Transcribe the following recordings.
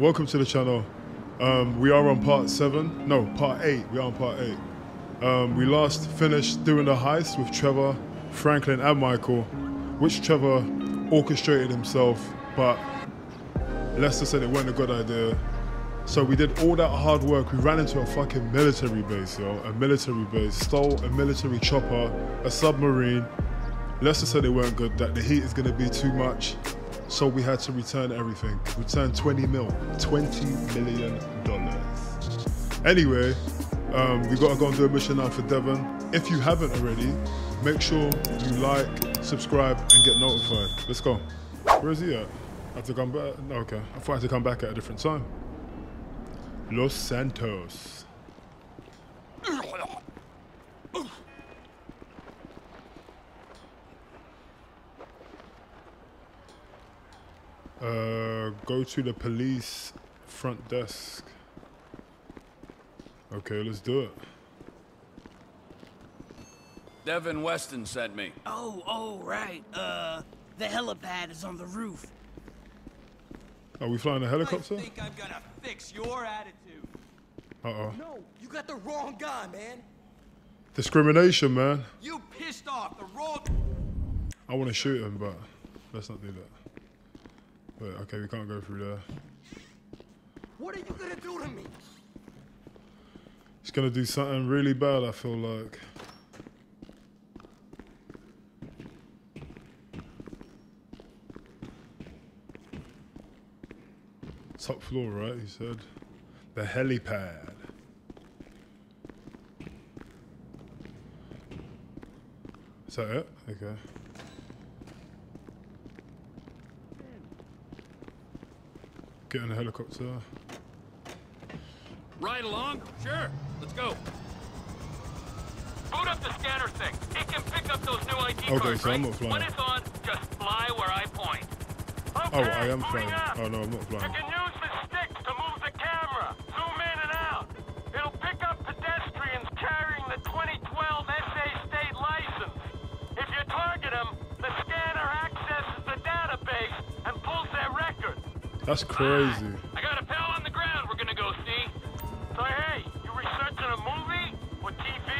Welcome to the channel. Um, we are on part seven. No, part eight. We are on part eight. Um, we last finished doing the heist with Trevor, Franklin, and Michael, which Trevor orchestrated himself, but Lester said it wasn't a good idea. So we did all that hard work. We ran into a fucking military base, yo. A military base. Stole a military chopper, a submarine. Lester said it weren't good, that the heat is gonna be too much. So we had to return everything. Return 20 mil. 20 million dollars. Anyway, um, we gotta go and do a mission now for Devin. If you haven't already, make sure you like, subscribe, and get notified. Let's go. Where is he at? I have to come back. Okay. I thought I had to come back at a different time. Los Santos. Uh, go to the police front desk. Okay, let's do it. Devin Weston sent me. Oh, oh, right. Uh, the helipad is on the roof. Are we flying a helicopter? I think I'm gonna fix your attitude. Uh oh. No, you got the wrong guy, man. Discrimination, man. You pissed off the wrong. I want to shoot him, but let's not do that. Wait, okay, we can't go through there. What are you gonna do to me? He's gonna do something really bad, I feel like. Top floor, right? He said. The helipad. Is that it? Okay. Get in the helicopter. Ride along? Sure. Let's go. Boot up the scanner thing. It can pick up those new ID Okay, cards, so I'm not flying. When it's on, just fly where I point. Oh, okay, Oh, I am flying. up. Oh, no, I'm not You flying. can use the sticks to move the camera. Zoom That's crazy. I got a pal on the ground we're gonna go see. So hey, you researching a movie? Or TV?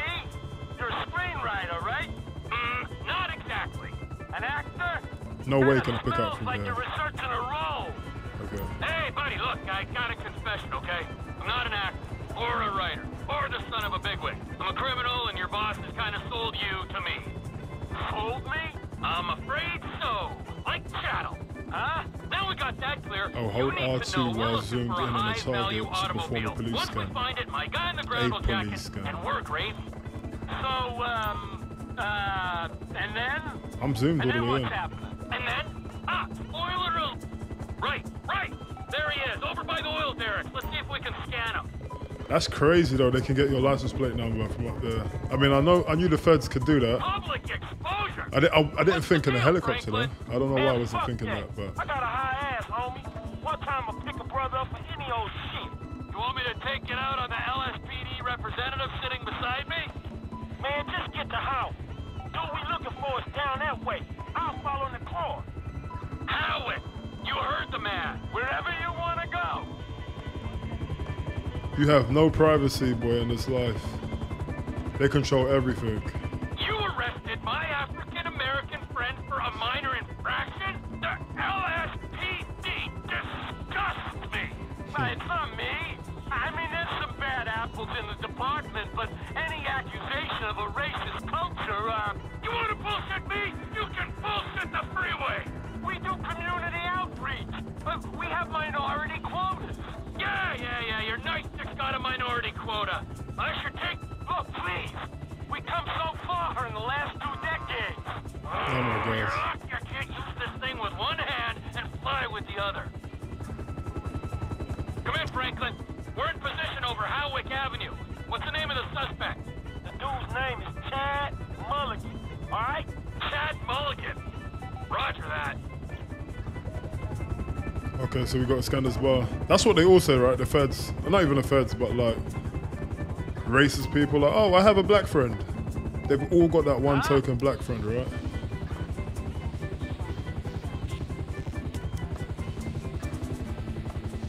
You're a screenwriter, right? Mm, not exactly. An actor? No way can I pick up from like there. you're researching a role. Okay. Hey, buddy, look, I got a confession, okay? I'm not an actor, or a writer, or the son of a bigwig. I'm a criminal, and your boss has kind of sold you to me. Sold me? I'm afraid so. Like chattel. Got that clear. Oh, hold need to R2 know we're while zoomed in on the target to perform a automobile. police Once we scan. find it, my guy in the gravel A police scan. and we're gravy. So, um, uh, and then? I'm zoomed And all the way in. happening? And then, ah, spoiler alert. Right, right. There he is, over by the oil derricks. Let's see if we can scan him. That's crazy though. They can get your license plate number from up there. I mean, I know, I knew the feds could do that. Public exposure. I, di- I, I didn't What's think in a helicopter Franklin? though. I don't know why I wasn't thinking that. that, but to out on the LSPD representative sitting beside me? Man, just get the house. Dude we looking for is down that way. I'll follow the car. Howard, you heard the man. Wherever you want to go. you have no privacy, boy, in this life. They control everything. so we got Scanners Bar. That's what they all say, right? The feds. Not even the feds, but like racist people. Like, oh, I have a black friend. They've all got that one ah. token black friend, right?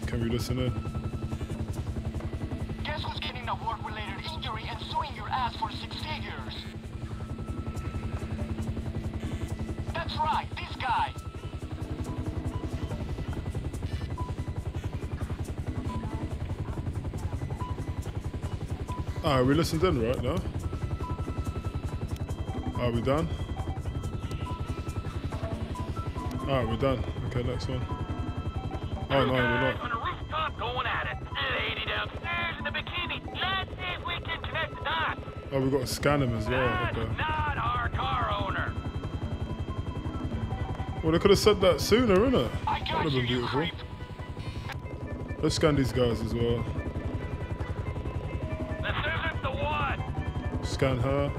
Can we listen in? Alright, we listened in right now. Are we done? Alright, we're done. Okay, next one. Oh no, we're not. on a rooftop going at it. A lady downstairs in a bikini. Let's see if we can connect the dots. Oh, we've got to scan him as well. That's Okay. not our car owner. Well, they could have said that sooner, innit? I That would have been beautiful. Let's scan these guys as well. Scan her.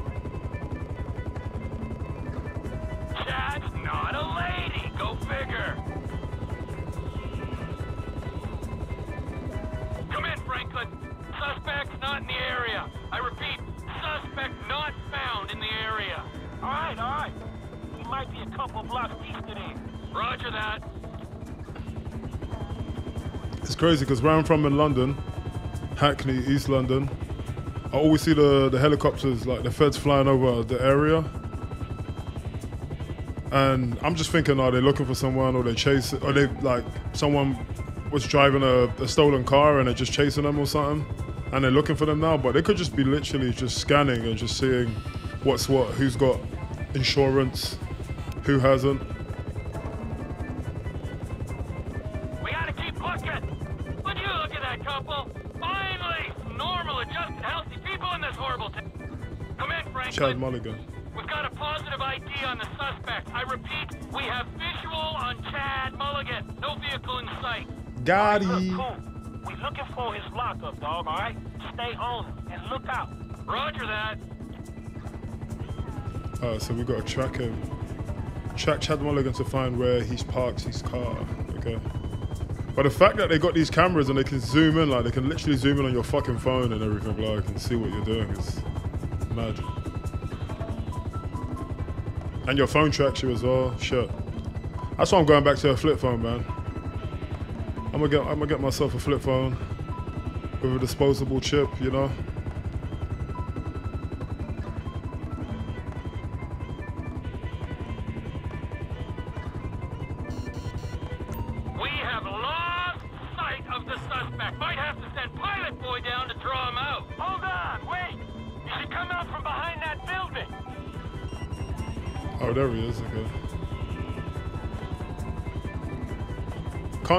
Chad's not a lady. Go figure. Come in, Franklin. Suspect's not in the area. I repeat, suspect not found in the area. All right, all right. He might be a couple blocks east of there. Roger that. It's crazy because where I'm from in London, Hackney, East London, Oh, I always see the, the helicopters, like the feds flying over the area. And I'm just thinking, are they looking for someone or they chase or they like someone was driving a, a stolen car and they're just chasing them or something and they're looking for them now, but they could just be literally just scanning and just seeing what's what, who's got insurance, who hasn't. Chad Mulligan. We've got a positive ID on the suspect. I repeat, we have visual on Chad Mulligan. No vehicle in sight. Got Look, it. cool. We looking for his lockup, dog, all right? Stay on him and look out. Roger that. So we got to track him. Track Chad Mulligan to find where he's parked his car. Okay. But the fact that they got these cameras and they can zoom in, like they can literally zoom in on your fucking phone and everything, like, and see what you're doing is mad. And your phone tracks you as well. Shit. That's why I'm going back to a flip phone, man. I'm gonna get, I'm gonna get myself a flip phone with a disposable chip, you know.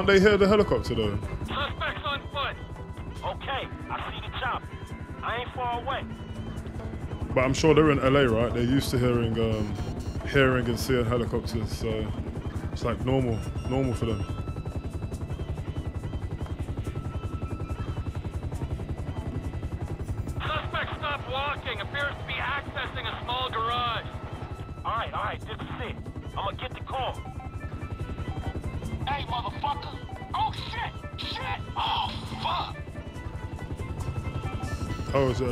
Can't they hear the helicopter though? Suspect's on foot. Okay, I see the chopper. I ain't far away. But I'm sure they're in LA, right? They're used to hearing, um, hearing and seeing helicopters, so it's like normal, normal for them.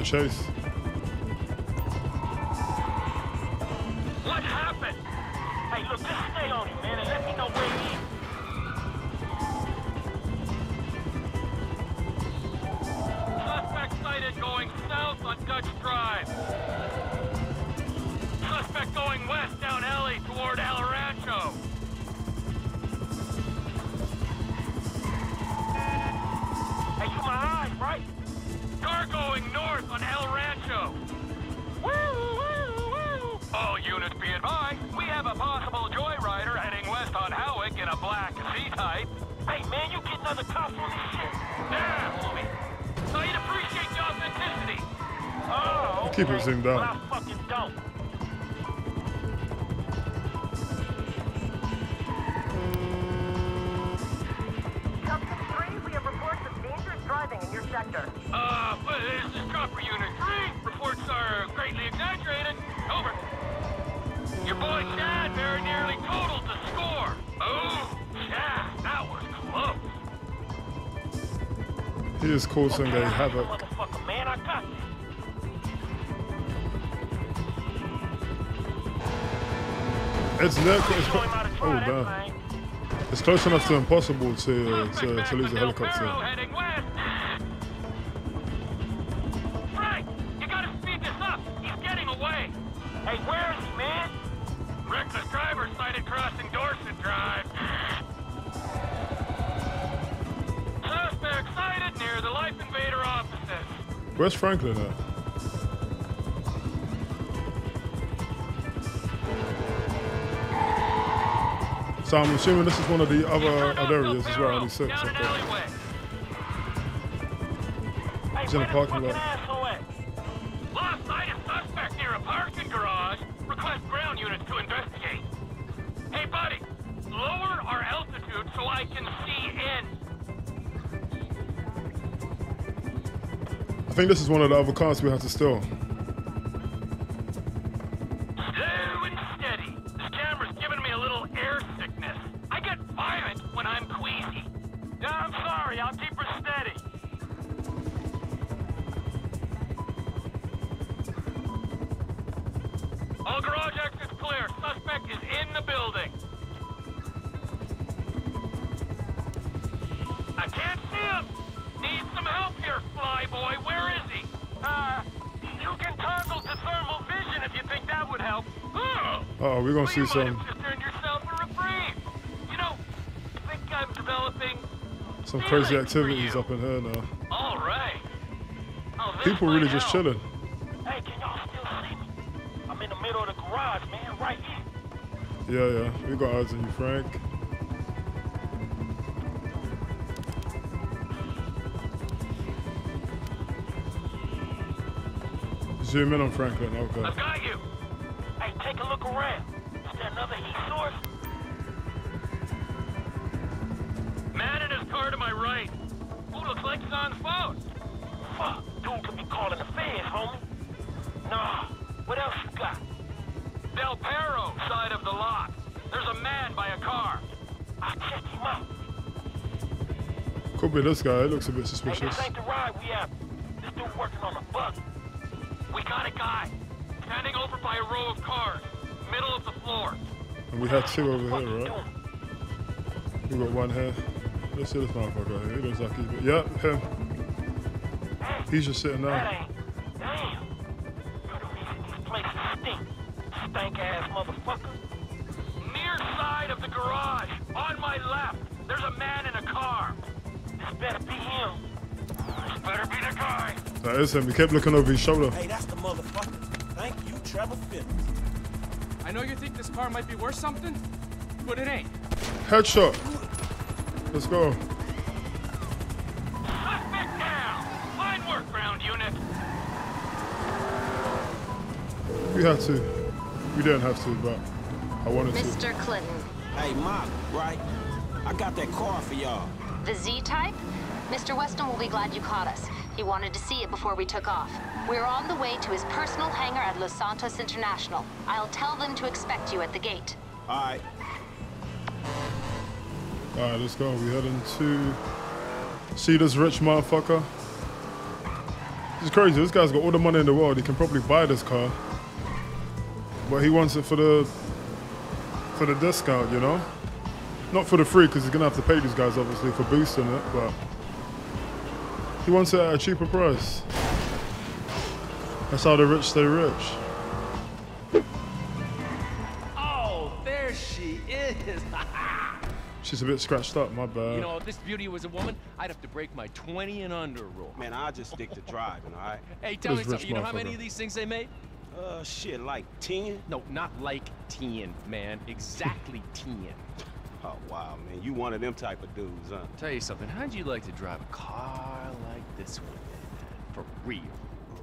Oh, is in your sector. Uh, well, this is Chopper Unit 3. Reports are greatly exaggerated. Over. Your boy Chad very nearly totaled the score. Oh, Chad, that was close. He is causing Okay, a I havoc. It's near. You know him how to Oh, damn. It's close enough to impossible to to, to lose a helicopter. Perro heading west. Frank, you gotta speed this up. He's getting away. Hey, where is he, man? Reckless driver sighted crossing Dorset Drive. Suspect sighted near the Life Invader offices. Where's Franklin at? So I'm assuming this is one of the other areas as well, only six. Okay. He's in a parking lot. fucking asshole at? Lost sight of suspect near a parking garage. Request ground units to investigate. Hey, buddy, lower our altitude so I can see in. I think this is one of the other cars we have to steal. See some have just earned yourself a reprieve. You know, I think I'm developing some crazy activities up in here now. All right. Oh, People really just chilling. Hey, can y'all still see me? I'm in the middle of the garage, man, right here. Yeah, yeah. We got eyes on you, Frank. Zoom in on Franklin. Okay. I've got you. Hey, take a look around. Another heat source? Man in his car to my right. Ooh, looks like he's on the phone. Fuck, dude could be calling the feds, homie. Nah, what else you got? Del Perro side of the lot. There's a man by a car. I'll check him out. Could be this guy. It looks a bit Hey, suspicious. this we had two over here, right? doing? We got one here. Let's see this motherfucker here. He looks like he. Yep, him. He's just sitting there. Damn. You're the reason these places stink. Stank ass motherfucker. Near side of the garage. On my left. There's a man in a car. This better be him. This better be the guy. That is him. He kept looking over his shoulder. Hey, be worth something, but it ain't. Headshot. Let's go. Suspect down. Fine work, ground unit. We had to. We didn't have to, but I wanted to. Mr. Clinton, Hey, Mark, right? I got that car for y'all. the Z-Type? Mr. Weston will be glad you caught us. He wanted to see it before we took off. We're on the way to his personal hangar at Los Santos International. I'll tell them to expect you at the gate. All right. All right, let's go. We're heading to see this rich motherfucker. Is crazy. This guy's got all the money in the world. He can probably buy this car, but he wants it for the for the discount, you know. Not for the free, because he's gonna have to pay these guys obviously for boosting it, but he wants it at a cheaper price. That's how the rich stay rich. Oh, there she is. She's a bit scratched up. My bad. you know, if this beauty was a woman, I'd have to break my 20 and under rule. Man, I'll just stick to driving, all right? Hey, tell me This rich something. You know how many of these things they made? Uh, shit, like 10? No, not like 10, man. Exactly 10. Oh, wow, man. You one of them type of dudes, huh? Tell you something. How'd you like to drive a car like this one? For real.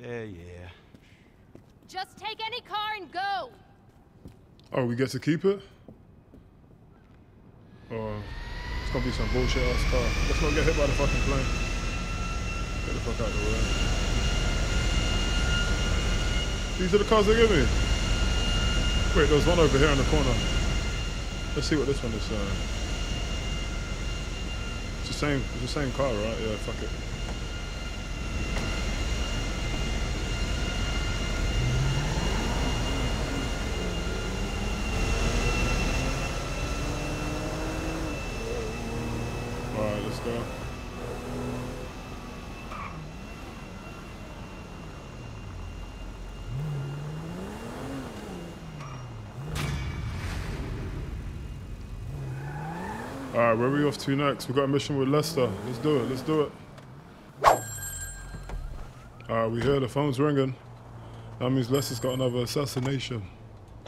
Yeah, yeah. Just take any car and go. Oh, we get to keep it? Or it's gonna be some bullshit ass car. Let's not get hit by the fucking plane. Get the fuck out of the way. These are the cars they give me. Wait, there's one over here in the corner. Let's see what this one is saying. It's the same. It's the same car, right? Yeah, fuck it. All right, let's go. All right, where are we off to next? We got a mission with Lester. Let's do it. Let's do it. All right, we hear the phone's ringing. That means Lester's got another assassination.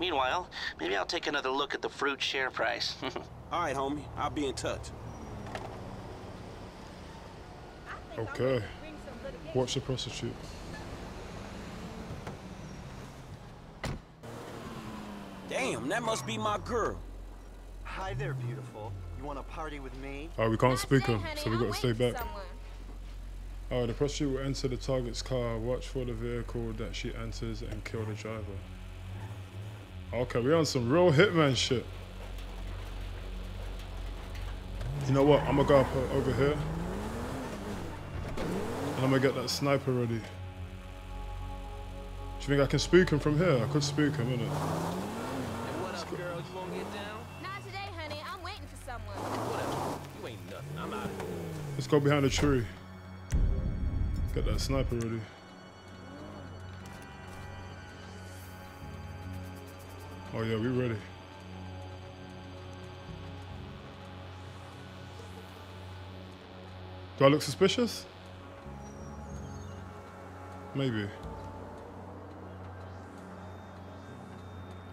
Meanwhile, maybe I'll take another look at the fruit share price. All right, homie. I'll be in touch. Okay. Watch the prostitute. Damn, that must be my girl. Hi there, beautiful. You want to party with me? Oh, we can't speak him, so we got to stay back. Oh, the prostitute will enter the target's car, watch for the vehicle that she enters, and kill the driver. Okay, we on some real hitman shit. You know what? I'm gonna go up over here. And I'm gonna get that sniper ready. Do you think I can spook him from here? I could spook him, innit? What up, girl? You won't get down? Not today, honey. I'm waiting for someone. Whatever. You ain't nothing. I'm out of here. Let's go behind the tree. Get that sniper ready. Oh yeah, we ready. Do I look suspicious? Maybe.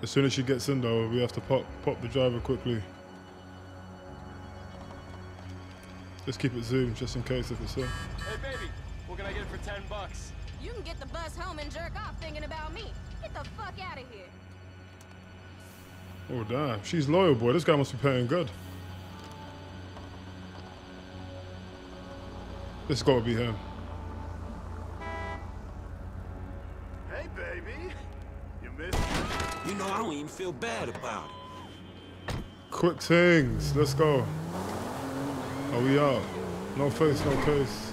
As soon as she gets in though, we have to pop pop the driver quickly. Just keep it zoomed just in case if it's her. Hey, baby, what can I get for 10 bucks? You can get the bus home and jerk off thinking about me. Get the fuck out of here. Oh damn, she's loyal, boy. This guy must be paying good. This gotta be him. Hey, baby. You missed. You know, I don't even feel bad about it. Quick things, let's go. Are we out? No face, no case.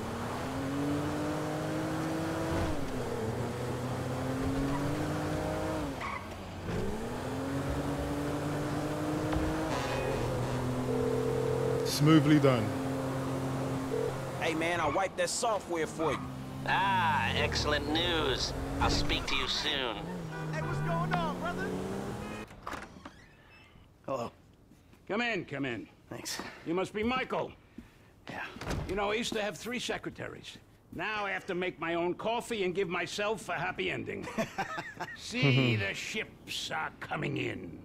Smoothly done. Hey, man, I wiped that software for you. ah, excellent news. I'll speak to you soon. Hey, what's going on, brother? Hello. Come in, come in. Thanks. You must be Michael. Yeah. You know, I used to have three secretaries. Now I have to make my own coffee and give myself a happy ending. See, the ships are coming in,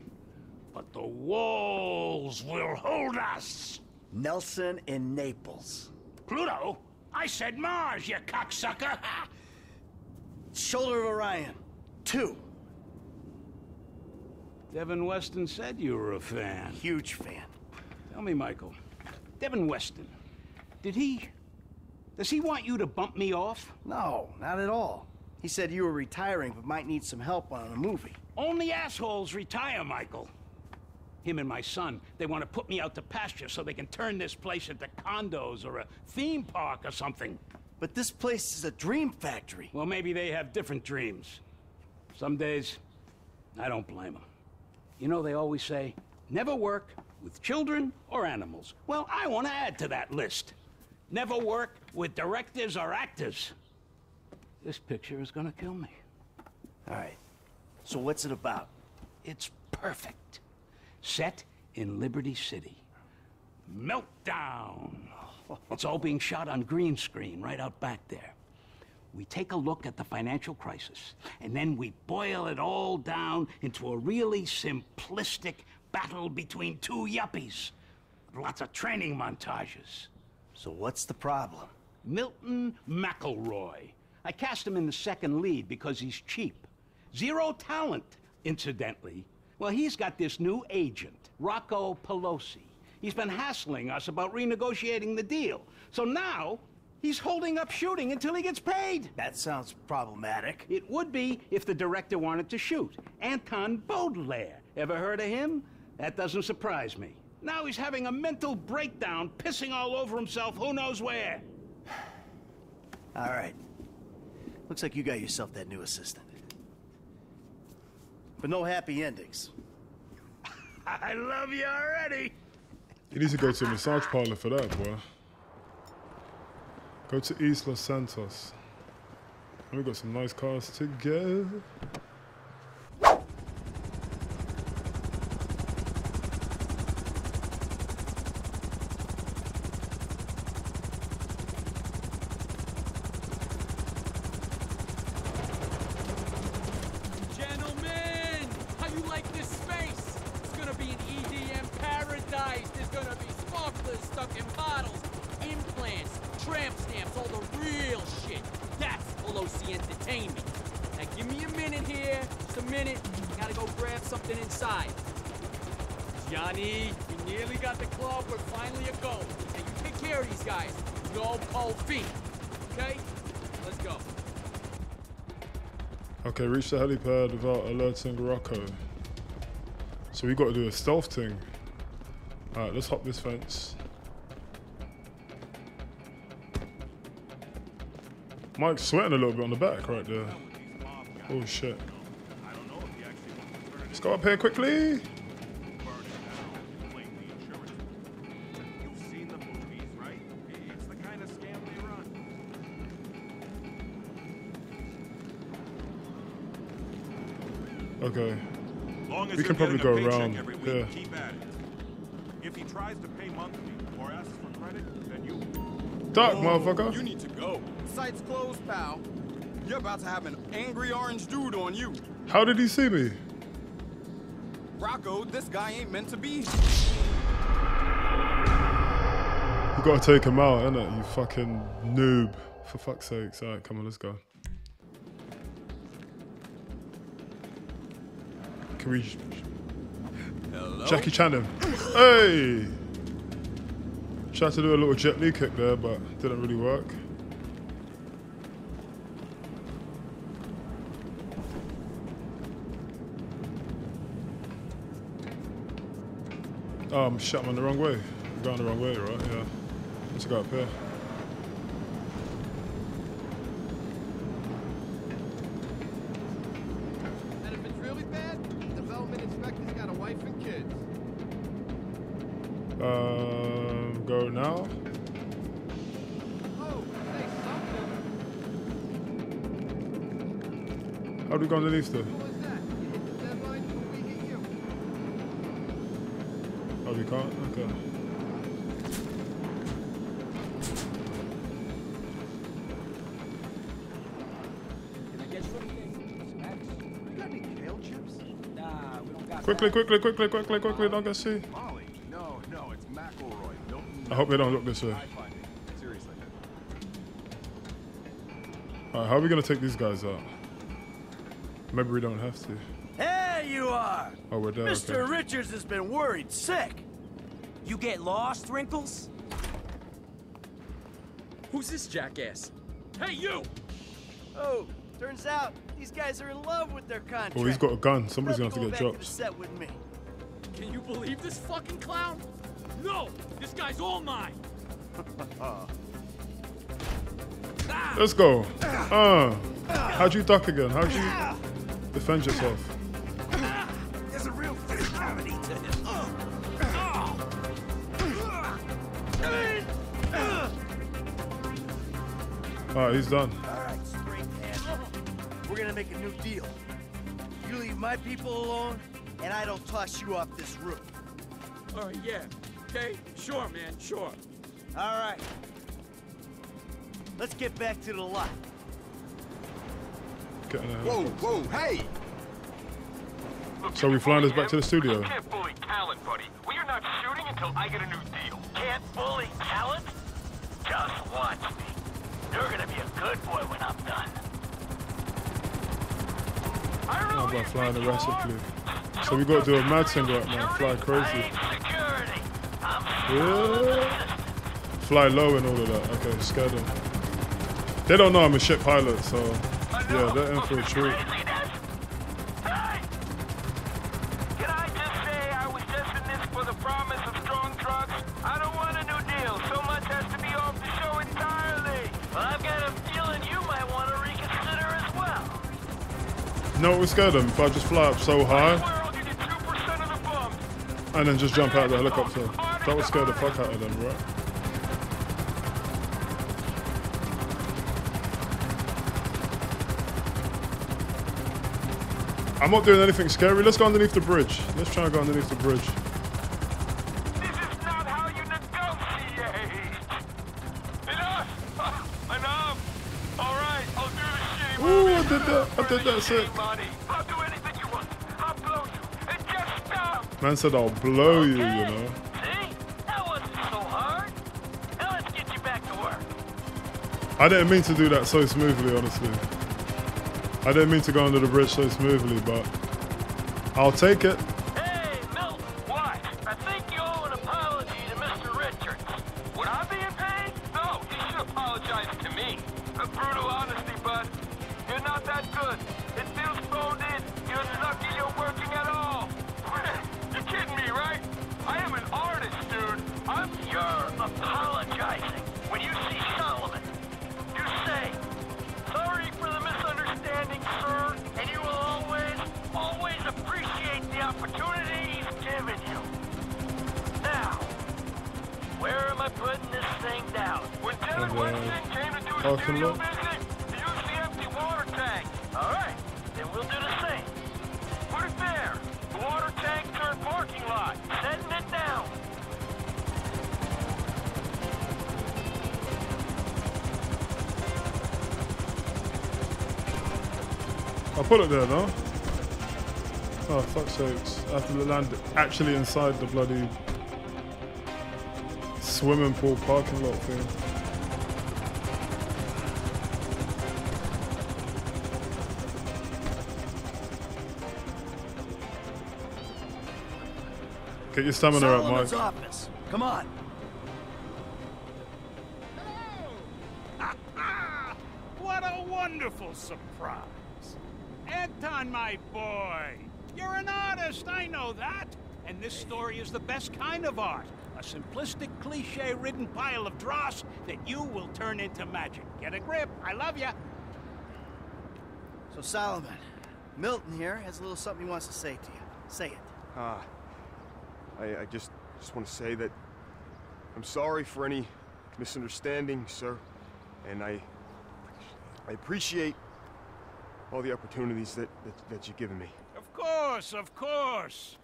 but the walls will hold us. Nelson in Naples. Pluto? I said Mars, you cocksucker! Shoulder of Orion. Two. Devin Weston said you were a fan. Huge fan. Tell me, Michael. Devin Weston, did he... Does he want you to bump me off? No, not at all. He said you were retiring but might need some help on a movie. Only assholes retire, Michael. Him and my son, they want to put me out to pasture so they can turn this place into condos or a theme park or something. But this place is a dream factory. Well, maybe they have different dreams. Some days, I don't blame them. You know, they always say, never work, with children or animals. Well, I want to add to that list. Never work with directors or actors. This picture is gonna kill me. All right. So what's it about? It's perfect. Set in Liberty City. Meltdown. It's all being shot on green screen right out back there. We take a look at the financial crisis, and then we boil it all down into a really simplistic battle between two yuppies. Lots of training montages. So what's the problem? Milton McElroy. I cast him in the second lead because he's cheap. Zero talent, incidentally. Well, he's got this new agent, Rocco Pelosi. He's been hassling us about renegotiating the deal. So now, he's holding up shooting until he gets paid. That sounds problematic. It would be if the director wanted to shoot. Anton Beaudelaire. Ever heard of him? That doesn't surprise me. Now he's having a mental breakdown, pissing all over himself who knows where. All right. Looks like you got yourself that new assistant. But no happy endings. I love you already. You need to go to a massage parlor for that, boy. Go to East Los Santos. And we got some nice cars to go. Gentlemen, how you like this space? It's gonna be an EDM paradise. There's gonna be sparklers stuck in bottles, implants, tramp stamps, all the real shit. That's Pelosi Entertainment. Now give me a minute here, just a minute. Gotta go grab something inside. Johnny, we nearly got the club. We're finally a go. Now you take care of these guys. No cold feet. Okay? Let's go. Okay, reach the helipad without alerting Rocco. So we got to do a stealth thing. Alright, let's hop this fence. Mike's sweating a little bit on the back right there. Oh shit. Let's go up here quickly. Can probably go a paycheck around. Yeah. keep at it. If he tries to pay monthly or asks for credit, then you Duck, oh, motherfucker. You need to go. Site's closed, pal. You're about to have an angry orange dude on you. How did he see me? Rocco, this guy ain't meant to be. You gotta take him out, innit? You fucking noob. For fuck's sakes. Alright, come on, let's go. Can we. Hello? Jackie Chan him. Hey! Tried to do a little Jet Li kick there, but didn't really work. Oh, I'm on the wrong way. I'm going the wrong way, right? Yeah. Let's go up here. Kale chips? Nah, we don't got Quickly, quickly, quickly, quickly, quickly, don't get see. No, no, it's McElroy. I hope they don't look this way. Alright, how are we gonna take these guys out? Maybe we don't have to. There you are! Oh, we're there. Mr. Okay. Richards has been worried sick. You get lost, Wrinkles? Who's this jackass? Hey, you! Oh, turns out these guys are in love with their contract. Oh, he's got a gun. Somebody's They'll gonna have to get back dropped. set with me. Can you believe this fucking clown? No! This guy's all mine! Let's go. Uh, how'd you duck again? How'd you Defend yourself. There's a real physicality to him. All right, he's done. All right, straight. We're gonna make a new deal. You leave my people alone, and I don't toss you off this roof. All right, yeah. Okay, sure, man, sure. All right. Let's get back to the lot. Getting a Whoa, whoa, hey! So we flying this back to the studio. You can't bully talent, buddy. We are not shooting until I get a new deal. Can't bully talent? Just watch me. You're gonna be a good boy when I'm done. How about flying the rest of the So we got to do a mad thing right now. Fly crazy. Yeah. Fly low and all of that. Okay, scare them. They don't know I'm a ship pilot, so yeah, they're in for a treat. Can I just say I was just in this for the promise of strong trucks? I don't want a new deal. So much has to be off the show entirely. Well, I've got a feeling you might want to reconsider as well. No, what would scare them um, if I just fly up so high and then just jump out of the helicopter. That would scare the fuck out of them, right? I'm not doing anything scary. Let's go underneath the bridge. Let's try and go underneath the bridge. Enough! I'll do the shitty Ooh, I did that. I did that sick. money. I'll do anything you want. I'll blow you. And just stop! Man said I'll blow you, you know. That wasn't so hard. Now let's get you back to work. I didn't mean to do that so smoothly, honestly. I didn't mean to go under the bridge so smoothly, but I'll take it. Put it there, no? Oh, fuck sakes. I have to land actually inside the bloody swimming pool parking lot thing. Get your stamina up, Mike. Office. Come on. Anton, my boy. You're an artist, I know that. And this story is the best kind of art. A simplistic, cliche-ridden pile of dross that you will turn into magic. Get a grip. I love you. So Solomon, Milton here has a little something he wants to say to you. Say it. Uh, I, I just just want to say that I'm sorry for any misunderstanding, sir, and I I appreciate all the opportunities that, that, that you've given me. Of course, of course.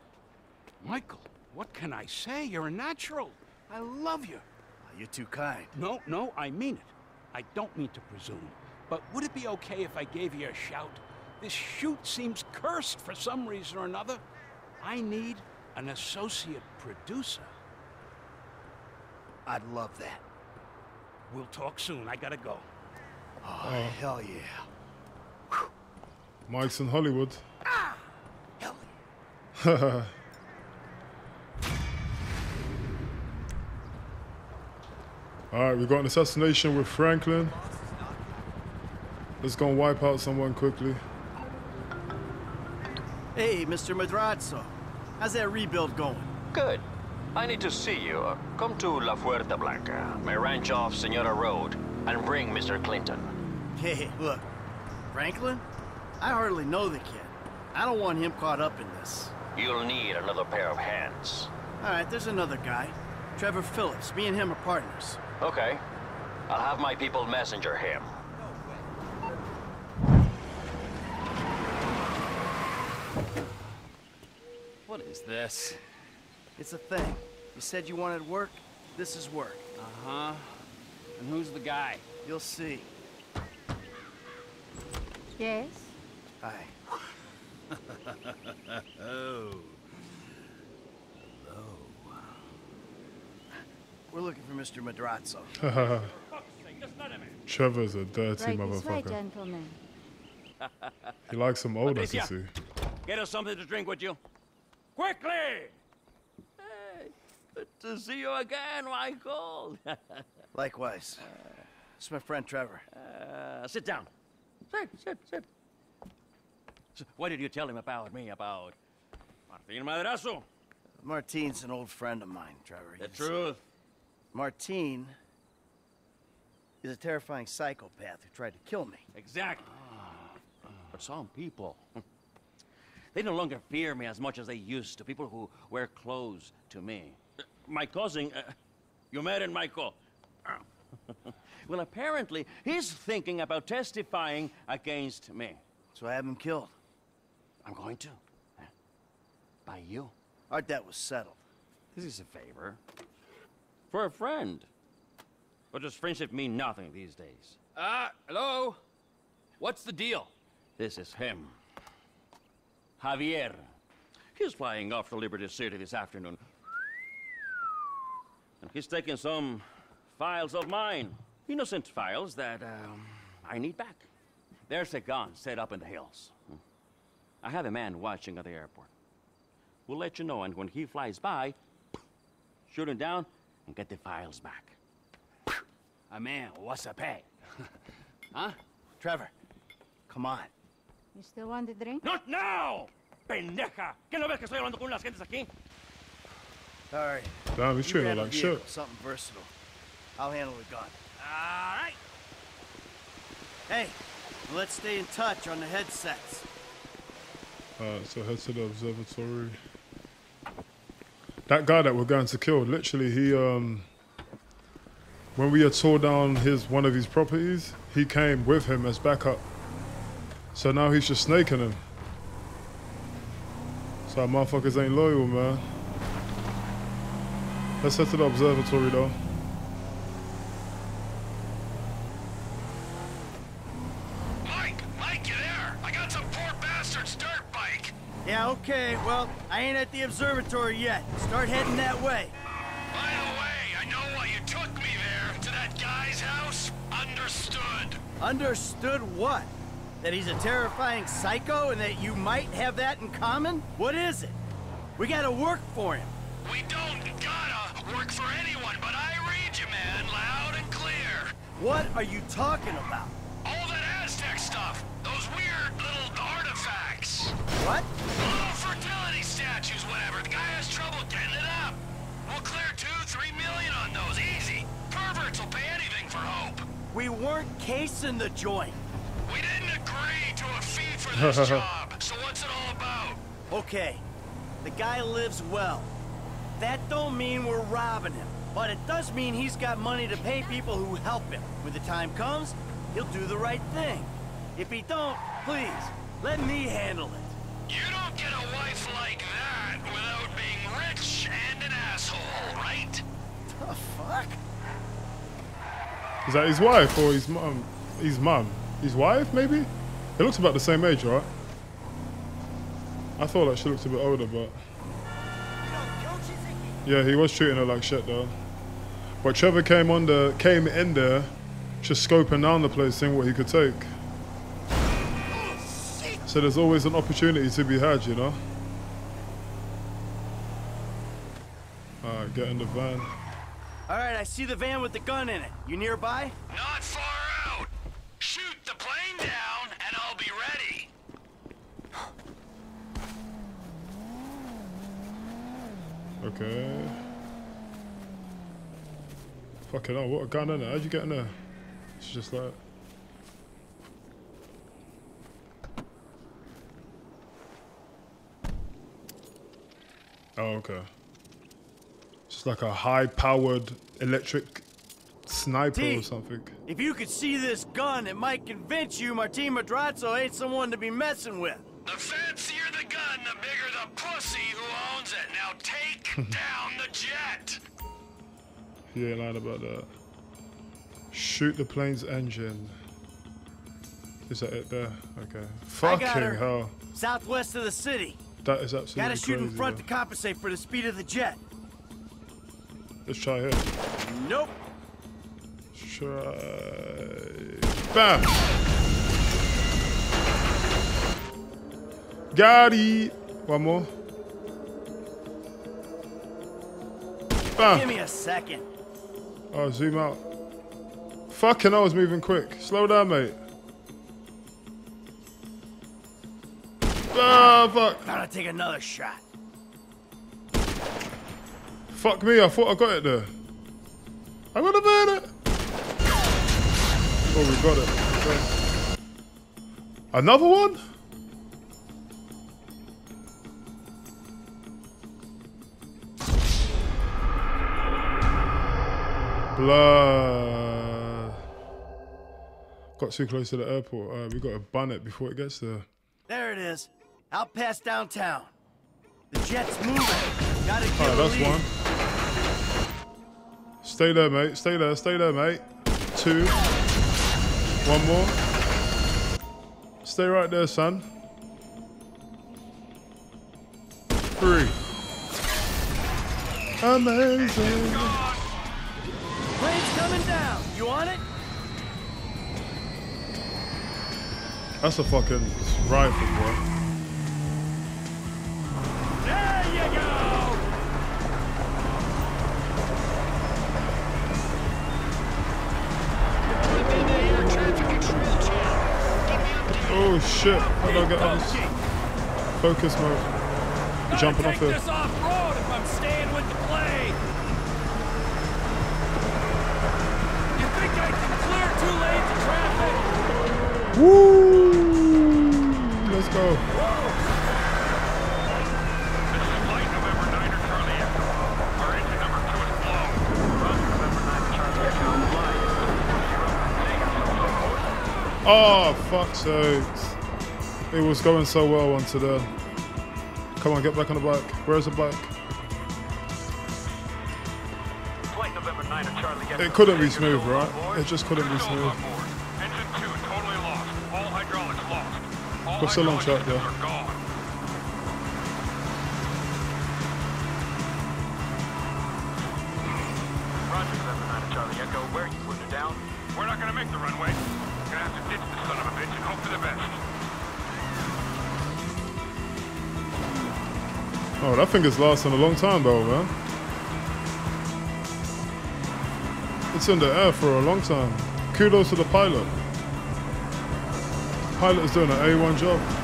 Michael, what can I say? You're a natural. I love you. Ah, you're too kind. No, no, I mean it. I don't mean to presume. But would it be okay if I gave you a shout? This shoot seems cursed for some reason or another. I need an associate producer. I'd love that. We'll talk soon. I gotta go. Oh, Oh. hell yeah. Mike's in Hollywood. Ah, Alright, we've got an assassination with Franklin. Let's go and wipe out someone quickly. Hey, Mr. Madrazo. How's that rebuild going? Good. I need to see you. Uh, Come to La Fuente Blanca, my ranch off Senora Road, and bring Mr. Clinton. Hey, look. Franklin? I hardly know the kid. I don't want him caught up in this. You'll need another pair of hands. All right, there's another guy. Trevor Phillips. Me and him are partners. Okay. I'll have my people messenger him. What is this? It's a thing. You said you wanted work, this is work. Uh-huh. And who's the guy? You'll see. Yes? Hi. oh. We're looking for Mr. Madrazo. Trevor's a dirty Right this way, motherfucker. gentlemen. He likes some old Patricia. SEC. Get us something to drink, would you? Quickly! Hey, good to see you again, Michael. Likewise. It's my friend Trevor. Uh, sit down. Sit, sit, sit. So what did you tell him about me, about Martin Madrazo? Martin's an old friend of mine, Trevor. The He's- truth. Martine is a terrifying psychopath who tried to kill me. Exactly. But some people, they no longer fear me as much as they used to. People who wear clothes to me. Uh, My cousin, uh, you met in Michael. well, apparently, he's thinking about testifying against me. So I have him killed. I'm going to. By you. Our debt was settled. This is a favor. For a friend. But does friendship mean nothing these days? Uh, hello? What's the deal? This is him. Javier. He's flying off to Liberty City this afternoon. And he's taking some files of mine. Innocent files that um, I need back. There's a gun set up in the hills. I have a man watching at the airport. We'll let you know, and when he flies by, shoot him down and get the files back. A man, what's a pay? huh? Trevor, come on. You still want the drink? Not now! Pendeja! ¿Qué no ves que estoy hablando con unas gentes aquí? All right. Damn, he's You treating her handle like shit. Something versatile. I'll handle the gun. All right. Hey, let's stay in touch on the headsets. Alright, so head to the observatory. That guy that we're going to kill, literally, he um, when we had tore down his one of his properties, he came with him as backup. So now he's just snaking him. So motherfuckers ain't loyal, man. Let's head to the observatory though. Mike, Mike, you there? I got some poor bastard's dirt bike. Yeah, okay. Well, I ain't at the observatory yet. Start heading that way. By the way, I know why you took me there, to that guy's house. Understood. Understood what? That he's a terrifying psycho and that you might have that in common? What is it? We gotta work for him. We don't gotta work for anyone, but I read you, man, loud and clear. What are you talking about? We weren't casing the joint. We didn't agree to a fee for this job, so what's it all about? Okay, the guy lives well. That don't mean we're robbing him, but it does mean he's got money to pay people who help him. When the time comes, he'll do the right thing. If he don't, please, let me handle it. You don't get a wife like that without being rich and an asshole, right? The fuck? Is that his wife or his mum? His mum. His wife, maybe? They looks about the same age, right? I thought that she looked a bit older, but... Yeah, he was treating her like shit, though. But Trevor came on the, came in there, just scoping down the place, seeing what he could take. So there's always an opportunity to be had, you know? Alright, get in the van. All right, I see the van with the gun in it. You nearby? Not far out. Shoot the plane down, and I'll be ready. Okay. Fucking hell, what a gun in there. How'd you get in there? It's just like... Oh, okay. Just like a high-powered electric sniper T. or something. If you could see this gun, it might convince you Martin Madrazo ain't someone to be messing with. The fancier the gun, the bigger the pussy who owns it. Now take down the jet. You ain't lying about that. Shoot the plane's engine. Is that it there? Okay. Fucking hell. Southwest of the city. That is absolutely Gotta shoot in front though. to compensate for the speed of the jet. Let's try here. Nope. Try. Bam! Got it! One more. Bam! Give me a second. Oh, zoom out. Fucking I was moving quick. Slow down, mate. Ah, fuck. Gotta take another shot. Fuck me, I thought I got it there. I'm gonna burn it. Oh, we got it. Okay. Another one? Blood. Got too close to the airport. Uh, we got to bun it before it gets there. There it is. Out past downtown. The jet's moving. Gotta Alright, a that's one. Stay there, mate. Stay there. Stay there, mate. Two. One more. Stay right there, son. Three. Amazing. Plane's coming down. You on it? That's a fucking rifle, bro. Oh shit. I don't get out of focus mode? Jumping off Take here. off road if I'm staying with the plane. You think I can clear two lanes of traffic? Woo! Let's go. Oh, fuck sakes. It was going so well onto the. Uh, come on, get back on the bike. Where's the bike? Flight November 9 of Charlie It couldn't be smooth, right? It just couldn't be smooth. Engine 2 totally lost. All hydraulics lost. All What's the long hydraulic shot Thing is lasting a long time, though, man. It's in the air for a long time. Kudos to the pilot. Pilot is doing an A1 job.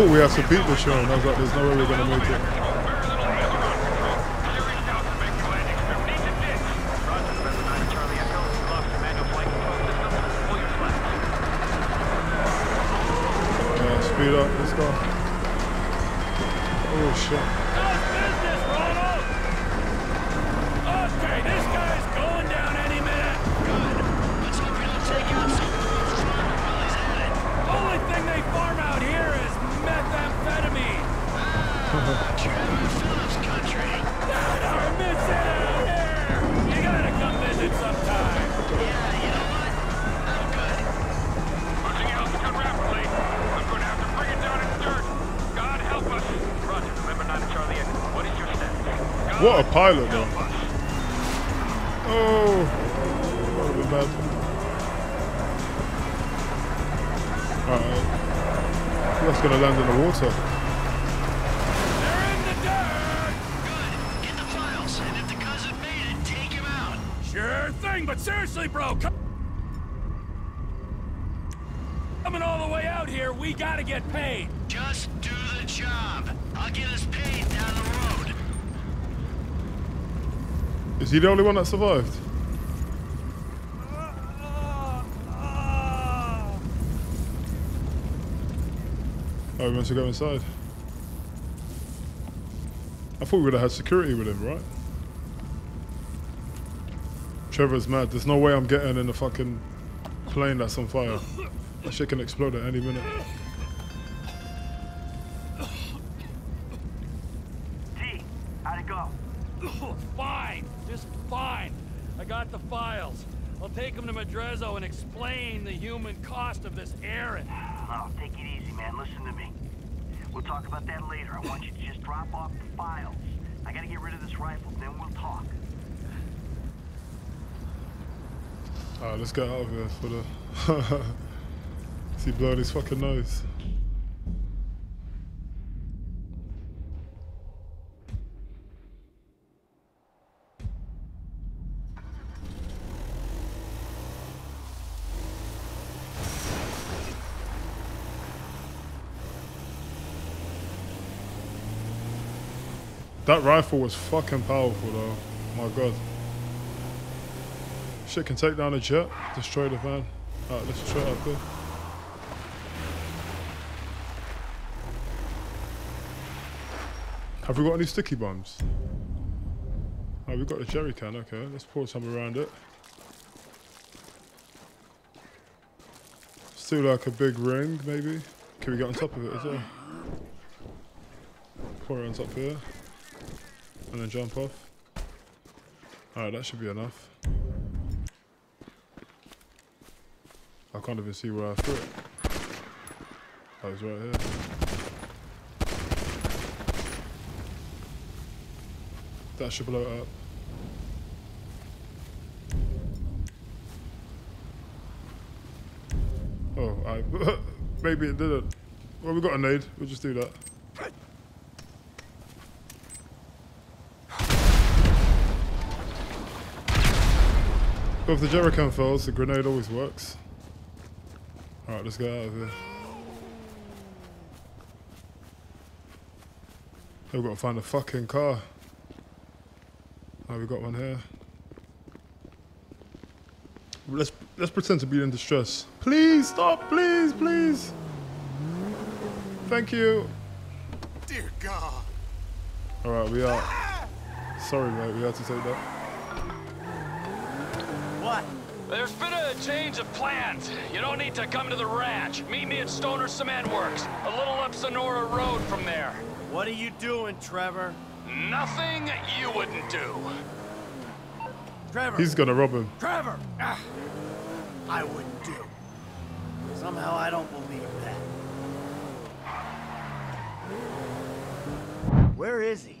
Thought we had to beat the show, and I was like, there's no way we're gonna make it. Pilot, He the only one that survived? Oh, he wants to go inside. I thought we would have had security with him, right? Trevor's mad. There's no way I'm getting in the fucking plane that's on fire. That shit can explode at any minute. Human cost of this errand. Oh, take it easy, man. Listen to me. We'll talk about that later. I want you to just drop off the files. I gotta get rid of this rifle, then we'll talk. Alright, let's get out of here for the... See, blowing his fucking nose. That rifle was fucking powerful though. My god. Shit can take down a jet, destroy the van. Alright, let's try it up there. Have we got any sticky bombs? Oh, we've got a jerry can, okay. Let's pour some around it. Let's do like a big ring, maybe. Can we get on top of it as well? Pour it on top here. And then jump off. Alright, that should be enough. I can't even see where I threw it. That was right here. That should blow it up. Oh, I maybe it didn't. Well, we got a nade. We'll just do that. But if the jerrycan fails, the grenade always works. Alright, let's get out of here. We've got to find a fucking car. Oh, we got one here. Let's let's pretend to be in distress. Please stop, please, please. Thank you. Dear God. Alright, we are. Sorry, mate, we had to take that. What? There's been a change of plans. You don't need to come to the ranch. Meet me at Stoner Cement Works, a little up Senora Road from there. What are you doing, Trevor? Nothing you wouldn't do. Trevor. He's gonna rob him. Trevor! Ah, I wouldn't do. Somehow I don't believe that. Where is he?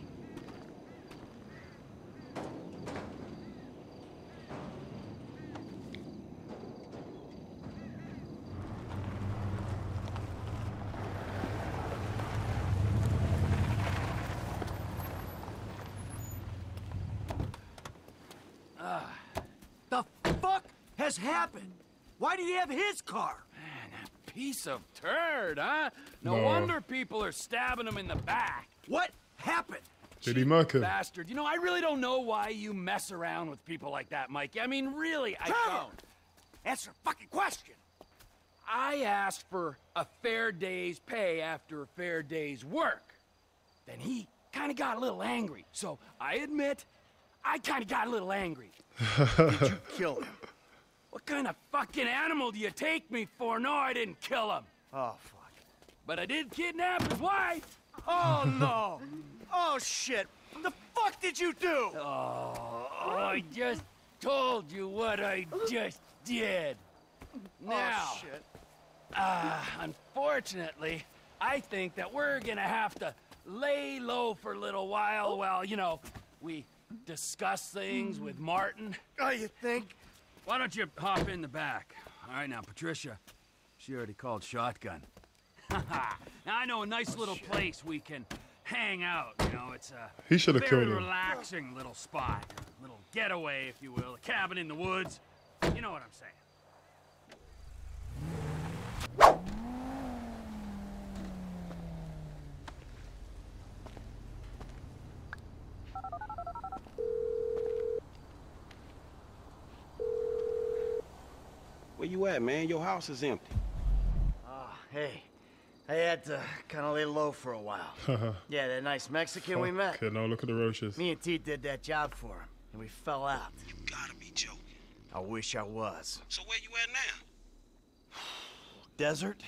Ah, The fuck has happened? Why did he have his car? Man, a piece of turd, huh? No, No. wonder people are stabbing him in the back. What happened? Did he murk him? Bastard. You know, I really don't know why you mess around with people like that, Mike. I mean, really, I Trevor! don't. Answer a fucking question. I asked for a fair day's pay after a fair day's work. Then he kind of got a little angry. So I admit, I kind of got a little angry. Did you kill him? What kind of fucking animal do you take me for? No, I didn't kill him. Oh, fuck. But I did kidnap his wife. Oh, no. Oh, shit. What the fuck did you do? Oh, I just told you what I just did. Now, Oh, shit. uh, unfortunately, I think that we're gonna have to lay low for a little while while, you know, we discuss things with Martin. Oh, you think? Why don't you hop in the back? All right, now, Patricia, she already called shotgun. now, I know a nice oh, little place we can hang out, you know, it's a He shoulda very killed him. relaxing little spot. Little getaway, if you will, a cabin in the woods. You know what I'm saying. You at, man? Your house is empty. Ah, hey. I had to kind of lay low for a while. yeah, that nice Mexican we met. Okay, now look at the roaches. Me and T did that job for him, and we fell out. You gotta be joking. I wish I was. So where you at now? Desert,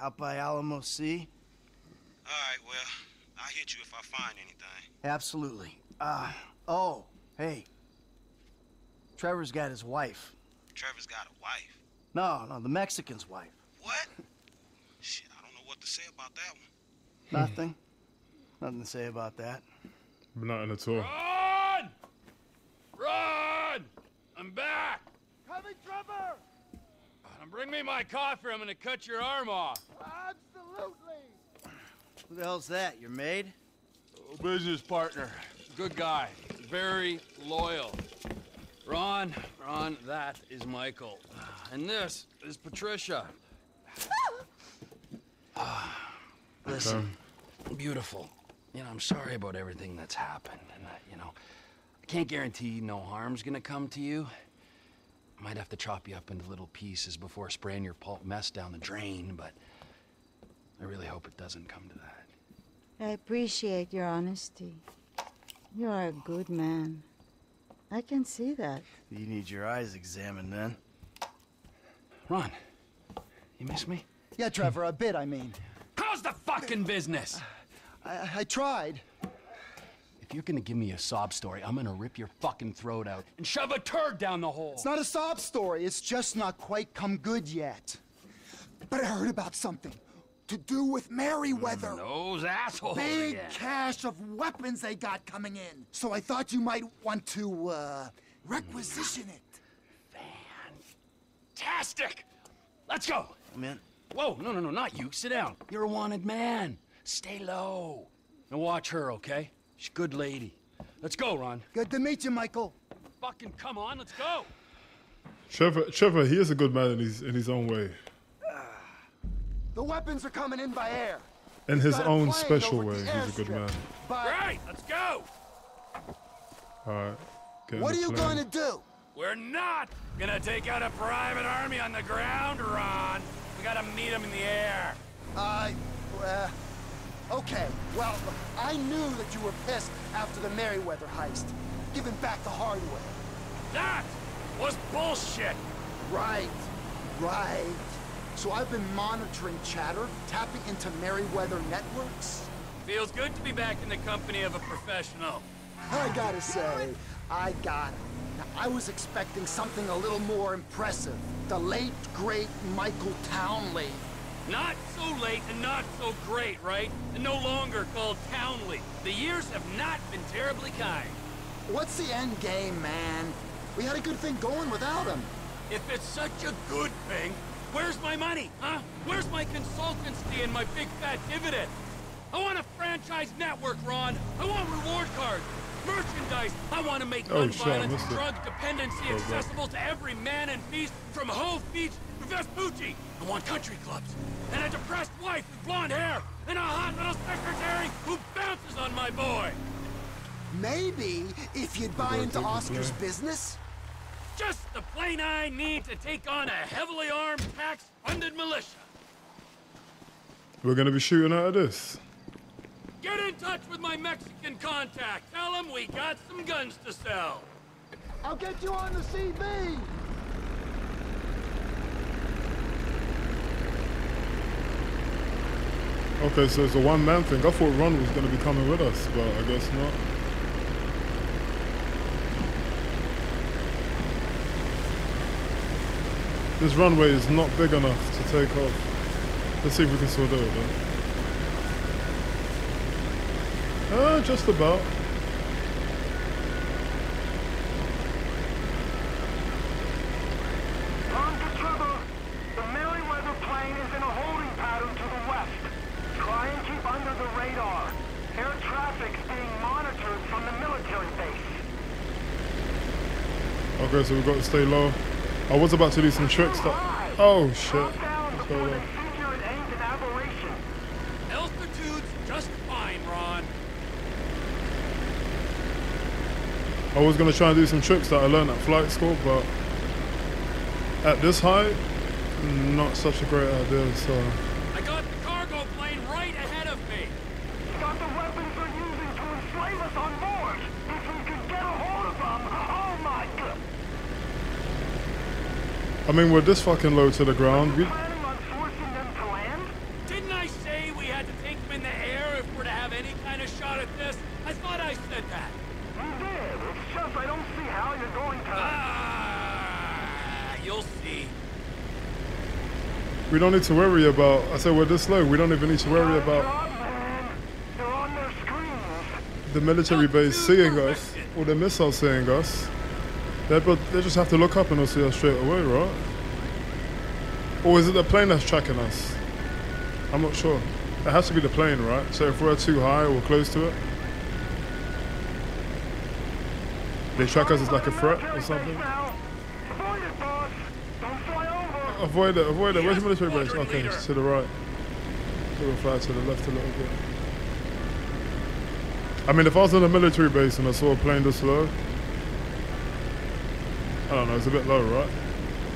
out by Alamo Sea. All right, well, I'll hit you if I find anything. Absolutely. Uh, oh, hey. Trevor's got his wife. Trevor's got a wife. No, no, the Mexican's wife. What? Shit, I don't know what to say about that one. Nothing. Nothing to say about that. Nothing at all. Run! Run! I'm back! Coming, Trevor! Now bring me my coffee. I'm gonna cut your arm off. Absolutely! Who the hell's that? Your maid? Business partner. Good guy. Very loyal. Ron, Ron, that is Michael. And this is Patricia. Ah, Listen, beautiful. You know, I'm sorry about everything that's happened. And, you know, I can't guarantee no harm's gonna come to you. I might have to chop you up into little pieces before spraying your pulp mess down the drain, but I really hope it doesn't come to that. I appreciate your honesty. You are a good man. I can see that. You need your eyes examined then. Ron, you miss me? Yeah, Trevor, a bit, I mean. How's the fucking business? I, I tried. If you're gonna give me a sob story, I'm gonna rip your fucking throat out and shove a turd down the hole. It's not a sob story. It's just not quite come good yet. But I heard about something to do with Merryweather. Those assholes Big again. cache of weapons they got coming in. So I thought you might want to, uh, requisition it. Fantastic! Let's go! I'm in. Whoa, no, no, no, not you. Sit down. You're a wanted man. Stay low. Now watch her, okay? She's a good lady. Let's go, Ron. Good to meet you, Michael. Fucking come on, let's go! Trevor, Trevor, he is a good man in his in his own way, The weapons are coming in by air. in his own special way. He's a good man. But Right, let's go! All right. get in what are you going to do? We're not gonna take out a private army on the ground, Ron. We gotta meet them in the air. I, uh, okay. Well, I knew that you were pissed after the Merryweather heist, giving back the hardware. That was bullshit. Right, right. So I've been monitoring chatter, tapping into Merryweather networks. Feels good to be back in the company of a professional. I gotta say, I got it. Now, I was expecting something a little more impressive. The late, great Michael Townley. Not so late and not so great, right? And no longer called Townley. The years have not been terribly kind. What's the end game, man? We had a good thing going without him. If it's such a good thing, where's my money, huh? Where's my consultancy and my big fat dividend? I want a franchise network, Ron. I want reward cards, merchandise. I want to make Oh, gun shit, violence missed and it. drug dependency Oh, God. accessible to every man and beast from Hove Beach to Vespucci. I want country clubs and a depressed wife with blonde hair and a hot little secretary who bounces on my boy. Maybe if you'd buy into Oscar's business. Just the plane I need to take on a heavily armed, tax-funded militia. We're gonna be shooting out of this. Get in touch with my Mexican contact. Tell him we got some guns to sell. I'll get you on the CB. Okay, so it's a one man thing. I thought Ron was gonna be coming with us, but I guess not. This runway is not big enough to take off. Let's see if we can still do it though. Uh, just about. On to trouble. The Merryweather plane is in a holding pattern to the west. Try and keep under the radar. Air traffic's being monitored from the military base. Okay, so we've got to stay low. I was about to do some tricks that. Oh shit. Let's go low. Figure it ain't an aberration. Altitude's just fine, Ron. I was gonna try and do some tricks that I learned at flight school, but at this height, not such a great idea. So I got the cargo plane right ahead of me. Got the weapons they're using to enslave us on board. If we could get a hold of them, oh my god. I mean, we're this fucking low to the ground. We, Planning on forcing them to land? Didn't I say we had to take them in the air if we're to have any kind of shot at this? I thought I said that. You did. It's just I don't see how you're going to. Ah, you'll see. we don't need to worry about. I said we're this low. We don't even need to worry about They're on their screens. the military base seeing us or the missiles seeing us. They but they just have to look up and they'll see us straight away, right? Or is it the plane that's tracking us? I'm not sure. It has to be the plane, right? So if we're too high or close to it, they track us as like a threat or something. Avoid it. Avoid it, avoid it. Where's the military base? Okay, it's to the right. So we'll fly to the left a little bit. I mean, if I was in a military base and I saw a plane this low, I don't know, it's a bit low, right?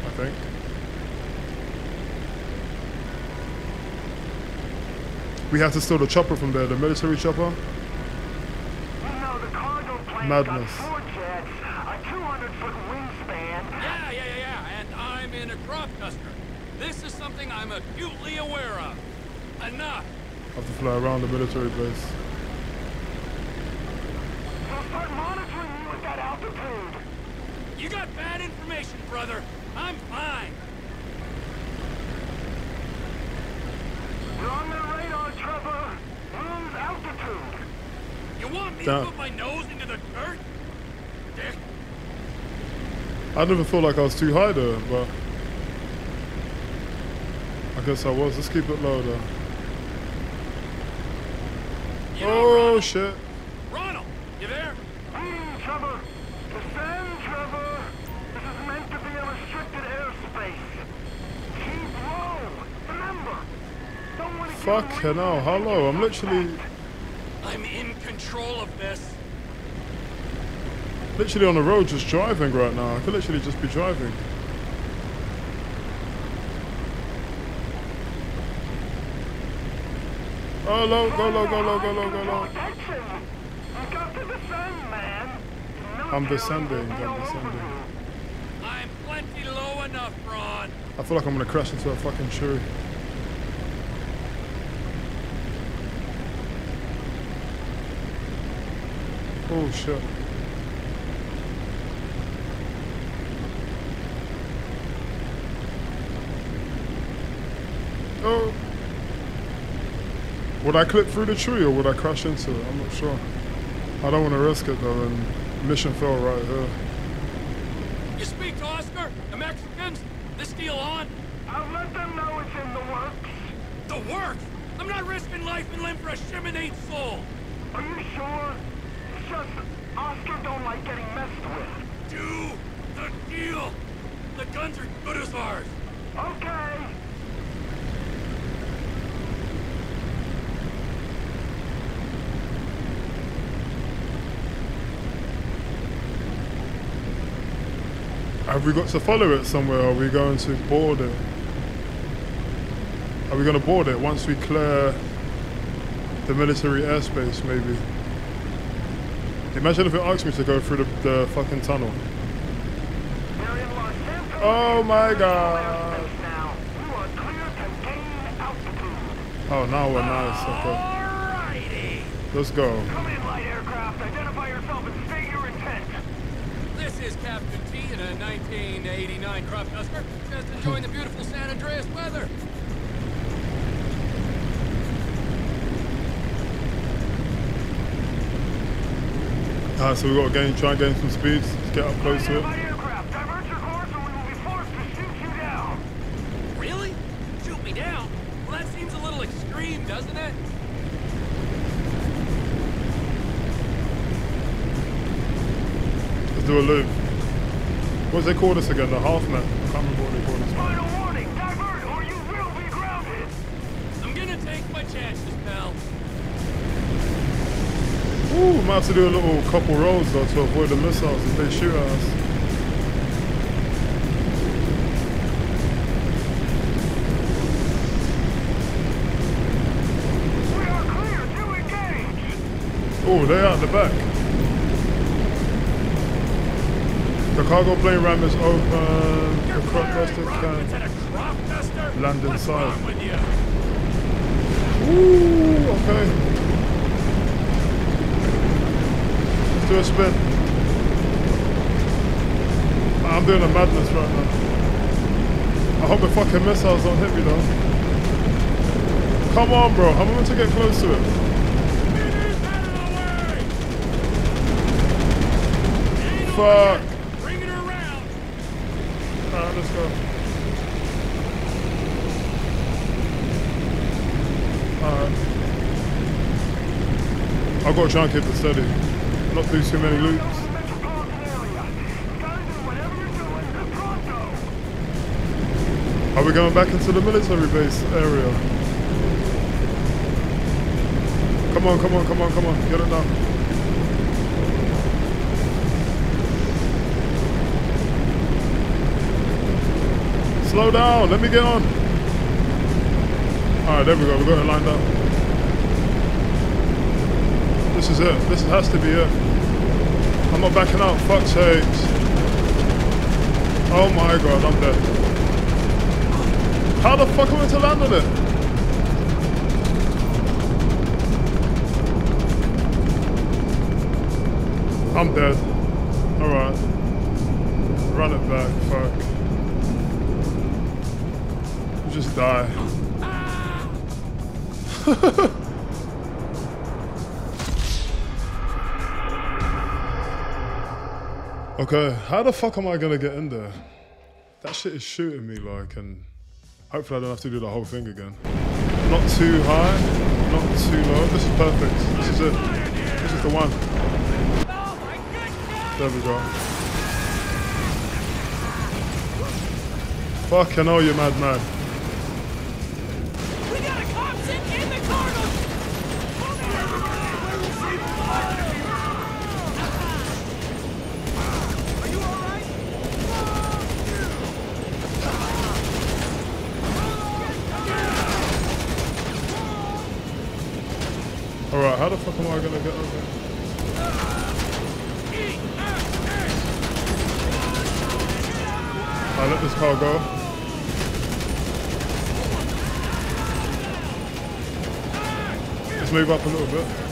I think. We have to steal the chopper from there, the military chopper. No, the cargo plane Madness. got four jets, a 200-foot wingspan. Yeah, yeah, yeah, yeah. And I'm in a crop duster. This is something I'm acutely aware of. Enough. I have to fly around the military base. They'll start monitoring you at that altitude. You got bad information, brother. I'm fine. You're on their radar, Trevor. Lose altitude. You want me Damn. to put my nose into the dirt? Dick. I never felt like I was too high there, but I guess I was. Let's keep it low though. Oh shit. Ronald, you there? Hmm, Trevor. Descend, Trevor. This is meant to be a restricted airspace. Keep low. Remember, don't want to Fuck hell, how low? I'm literally, I'm in control of this. literally on the road just driving right now. I could literally just be driving. Oh, low, go low, go low, go low, go low. You got to descend, man. I'm descending, I'm descending. I'm plenty low enough, Ron. I feel like I'm gonna crash into a fucking tree. Oh shit. Oh. Would I clip through the tree or would I crash into it? I'm not sure. I don't want to risk it though, and mission fail right here. You speak to Oscar? The Mexicans? This deal on? I'll let them know it's in the works. The works? I'm not risking life and limb for a Shimonade soul. Are you sure? It's just Oscar don't like getting messed with. Do the deal. The guns are good as ours. Okay. Have we got to follow it somewhere? Are we going to board it? Are we going to board it once we clear the military airspace, maybe? Imagine if it asked me to go through the, the fucking tunnel. Oh my god! Oh, now we're nice. Okay. Let's go. Come in, light aircraft. Identify yourself and state your intent. This is Captain T in a 1989 crop duster. Just enjoying the beautiful San Andreas weather. Alright, so we've got to gain, try and gain some speed to get up close to it. Really? Shoot me down? Well, that seems a little extreme, doesn't it? Let's do a loop. What's they call this again? The half net? have to do a little couple rolls though to avoid the missiles if they shoot at us. Oh, they're out the back. The cargo plane ram is open. The crop duster can land inside. Ooh, okay. A spin. I'm doing a madness right now. I hope the fucking missiles don't hit me though. Come on, bro. I'm meant to get close to it? Fuck. Bring it around. Alright, let's go. Alright. I've got to try and keep it steady. Not do too many loops. Are we going back into the military base area? Come on, come on, come on, come on. Get it now. Slow down. Let me get on. Alright, there we go. We got it lined up. This is it. This has to be it. I'm not backing out. Fuck sakes. Oh my god, I'm dead. How the fuck am I to land on it? I'm dead. Alright. Run it back, fuck. Just die. okay, how the fuck am I gonna get in there? That shit is shooting me like, and hopefully I don't have to do the whole thing again. Not too high, not too low. This is perfect. This is it. This is the one. There we go. Fucking hell, you mad Alright, how the fuck am I gonna get over? I let this car go. Let's move up a little bit.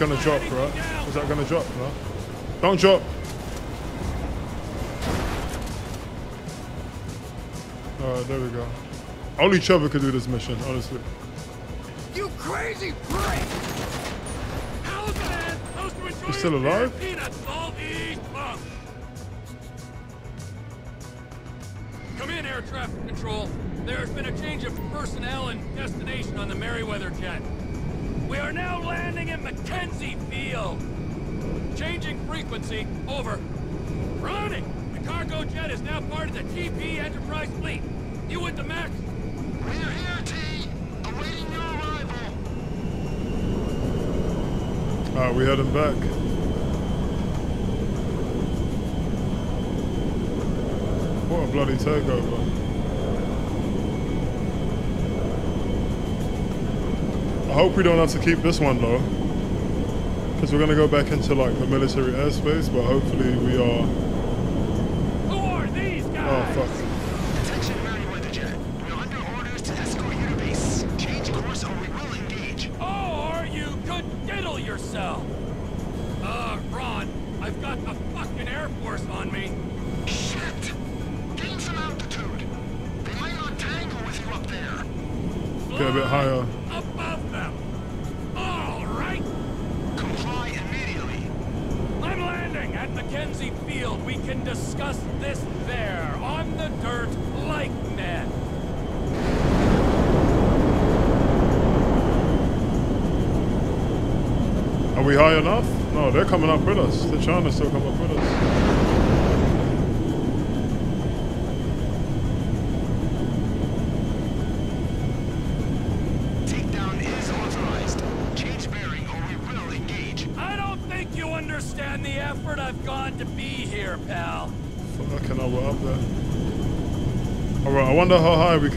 Gonna drop, right? Is that gonna drop, no? Don't drop. Alright, there we go. Only Trevor could do this mission, honestly. You crazy prick! He's still alive? Come in, air traffic control. There's been a change of personnel and destination on the Merryweather jet. We are now landing in McKenzie Field. Changing frequency. Over. Ronnie, the cargo jet is now part of the TP Enterprise fleet. You with the mech? We're here, T. Awaiting your arrival. Alright, we heading back. What a bloody takeover. I hope we don't have to keep this one though. Because we're going to go back into like the military airspace, but hopefully we are...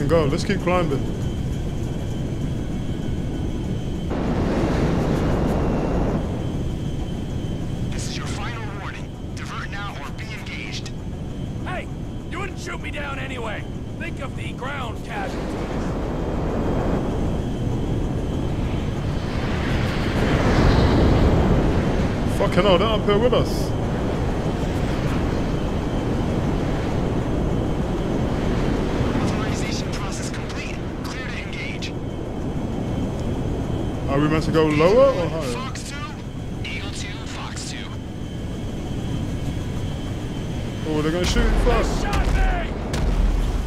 can go. Let's keep climbing. This is your final warning. Divert now or be engaged. Hey, you wouldn't shoot me down anyway. Think of the ground casualties. Fucking hell, they're up here with us. Authorization process complete. Clear to engage. Are we meant to go lower or higher? Fox 2, Eagle 2, Fox 2. Oh, they're gonna shoot first. Me!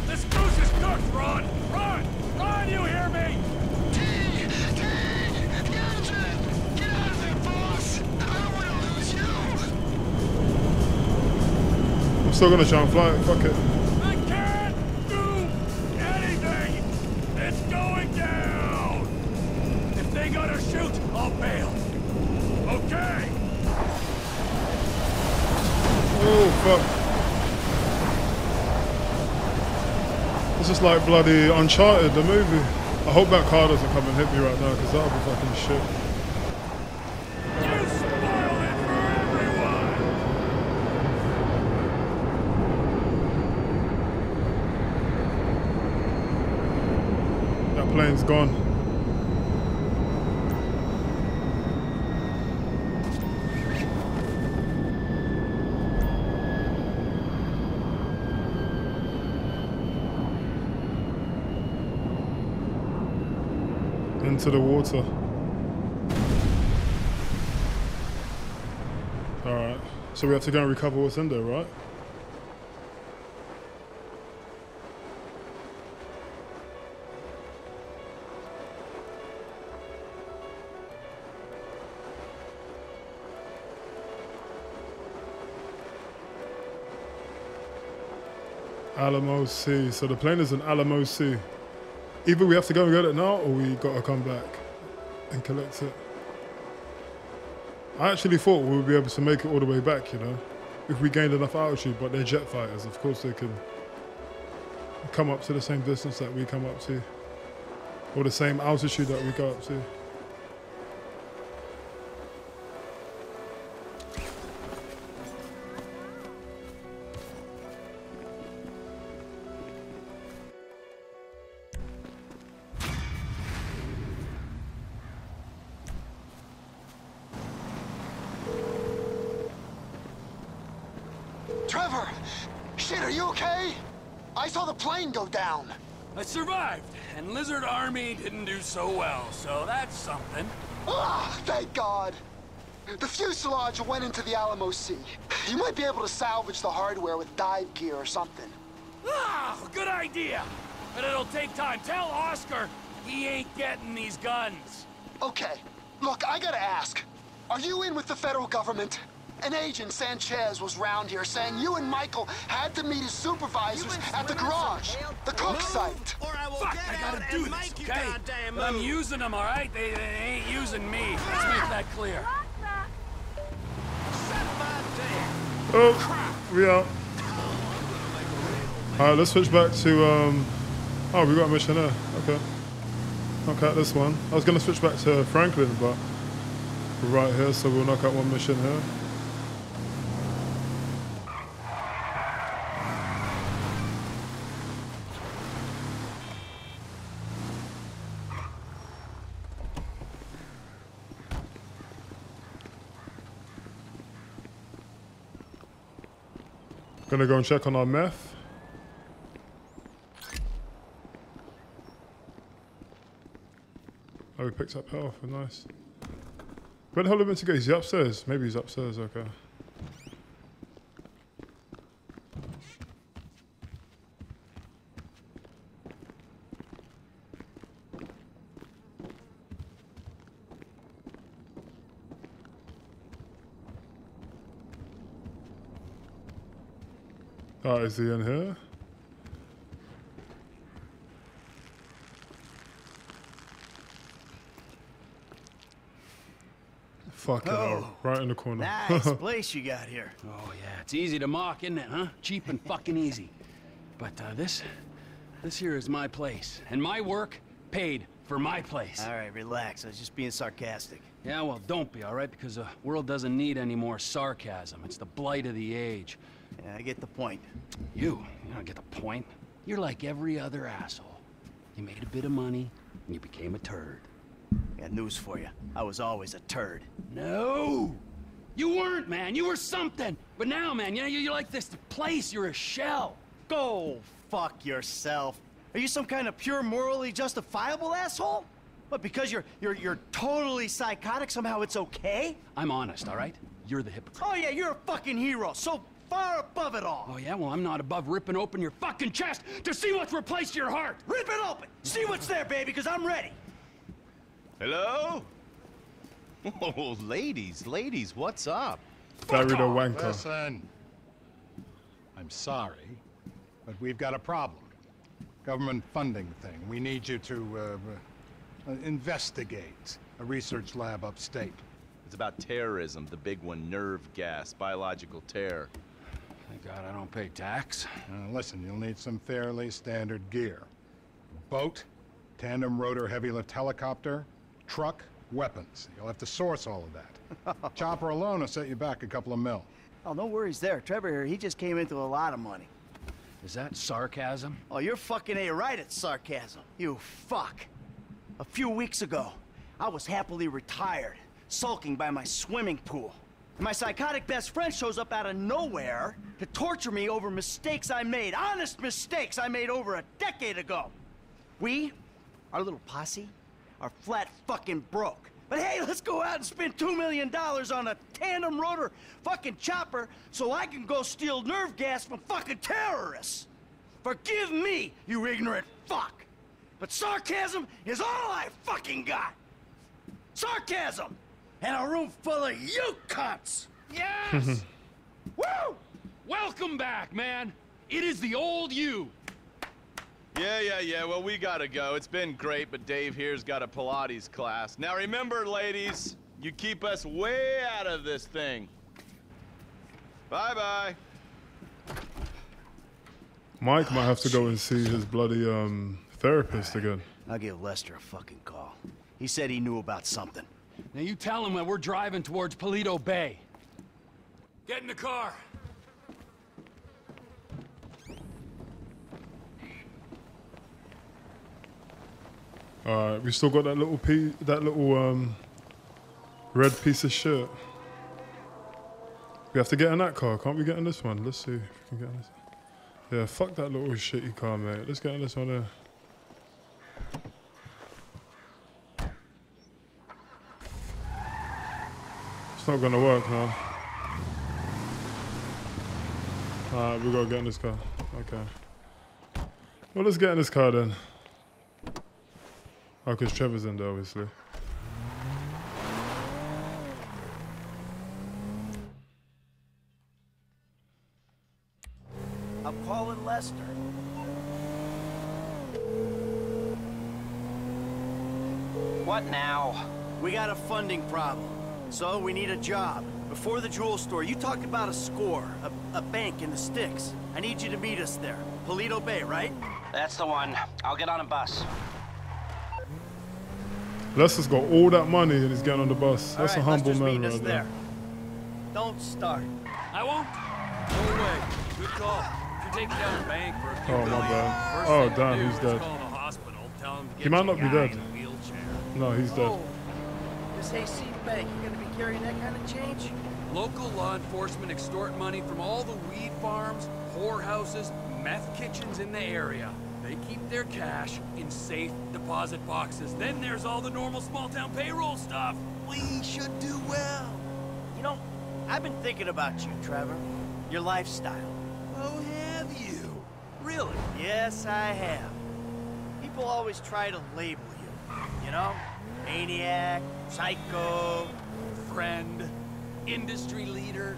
This goose is cooked, Ron! Run! Run, you hear me? T! T! Galton! Get out of there, boss! I don't want to lose you! I'm still gonna try and fly it. Fuck it. Like bloody Uncharted, the movie. I hope that car doesn't come and hit me right now, because that'll be fucking shit. That plane's gone. Water. Alright. So we have to go and recover what's in there, right? Alamo Sea. So the plane is in Alamo Sea. Either we have to go and get it now, or we gotta come back and collect it. I actually thought we would be able to make it all the way back, you know, if we gained enough altitude. But they're jet fighters, of course they can come up to the same distance that we come up to, or the same altitude that we go up to. So well, so that's something. Ah, thank God. The fuselage went into the Alamo Sea. You might be able to salvage the hardware with dive gear or something. Ah, good idea. But it'll take time. Tell Oscar he ain't getting these guns. Okay, look, I gotta ask. Are you in with the federal government? An agent, Sanchez, was round here saying you and Michael had to meet his supervisors at the garage, the cook site. Fuck, I gotta do this, okay? But I'm using them, all right? They, they ain't using me. Let's make that clear. Oh, we out. Alright, let's switch back to, um, oh, we got a mission there. Okay. Knock out this one. I was going to switch back to Franklin, but we're right here, so we'll knock out one mission here. Gonna go and check on our meth. Oh, we picked up health. Nice. Where the hell did Mr. go? Is he upstairs? Maybe he's upstairs. Okay. Oh, is he in here? Fucking hell. Right in the corner. Nice place you got here. Oh, yeah, it's easy to mock, isn't it, huh? Cheap and fucking easy. But uh, this, this here is my place. And my work paid for my place. All right, relax. I was just being sarcastic. Yeah, well, don't be, all right? Because the world doesn't need any more sarcasm. It's the blight of the age. Yeah, I get the point. You, you don't get the point. You're like every other asshole. You made a bit of money, and you became a turd. Got news for you. I was always a turd. No! You weren't, man. You were something. But now, man, you know, you're like this place. You're a shell. Go fuck yourself. Are you some kind of pure morally justifiable asshole? But because you're you're you're totally psychotic, somehow it's okay? I'm honest, all right? You're the hypocrite. Oh yeah, you're a fucking hero. So far above it all. Oh, yeah? Well, I'm not above ripping open your fucking chest to see what's replaced your heart. Rip it open. See what's there, baby, because I'm ready. Hello? Oh, ladies, ladies, what's up? Barry the wanker. Listen. I'm sorry, but we've got a problem. Government funding thing. We need you to uh, uh, investigate a research lab upstate. It's about terrorism, the big one, nerve gas, biological terror. Thank God I don't pay tax. Uh, listen, you'll need some fairly standard gear. Boat, tandem rotor heavy lift helicopter, truck, weapons. You'll have to source all of that. Chopper alone will set you back a couple of mil. Oh, no worries there. Trevor here, he just came into a lot of money. Is that sarcasm? Oh, you're fucking A right at sarcasm. You fuck. A few weeks ago, I was happily retired, sulking by my swimming pool. My psychotic best friend shows up out of nowhere to torture me over mistakes I made, honest mistakes I made over a decade ago. We, our little posse, are flat fucking broke. But hey, let's go out and spend two million dollars on a tandem rotor fucking chopper so I can go steal nerve gas from fucking terrorists. Forgive me, you ignorant fuck. But sarcasm is all I fucking got. Sarcasm! And a room full of you cunts! Yes! Woo! Welcome back, man. It is the old you. Yeah, yeah, yeah. Well, we gotta go. It's been great, but Dave here's got a Pilates class. Now remember, ladies, you keep us way out of this thing. Bye-bye. Mike might have to go and see his bloody um, therapist again. I'll give Lester a fucking call. He said he knew about something. Now you tell him that we're driving towards Paleto Bay. Get in the car. Alright, we still got that little piece, that little um, red piece of shit. We have to get in that car. Can't we get in this one? Let's see if we can get in this. Yeah, fuck that little shitty car, mate. Let's get in this one there. It's not gonna work now. Alright, we gotta get in this car. Okay. Well, let's get in this car then. Oh, because Trevor's in there, obviously. I'm calling Lester. What now? We got a funding problem. So we need a job. Before the jewel store, you talked about a score, a, a bank in the sticks. I need you to meet us there. Paleto Bay, right? That's the one. I'll get on a bus. Lester's got all that money and he's getting on the bus. All That's right, a humble man right there. there. Don't start. I won't. Go away. Good call. If you're taking down the bank for a few Oh, my million, bad. Oh, thing damn, he's dead. Call the hospital. Tell them to He might not be dead. in a wheelchair. No, he's oh. dead. Oh, this Hayseed Bank, you gonna be carrying that kind of change? Local law enforcement extort money from all the weed farms, whorehouses, meth kitchens in the area. They keep their cash in safe deposit boxes. Then there's all the normal small-town payroll stuff. We should do well. You know, I've been thinking about you, Trevor. Your lifestyle. Oh, have you? Really? Yes, I have. People always try to label you. You know? Maniac, psycho, Friend, industry leader.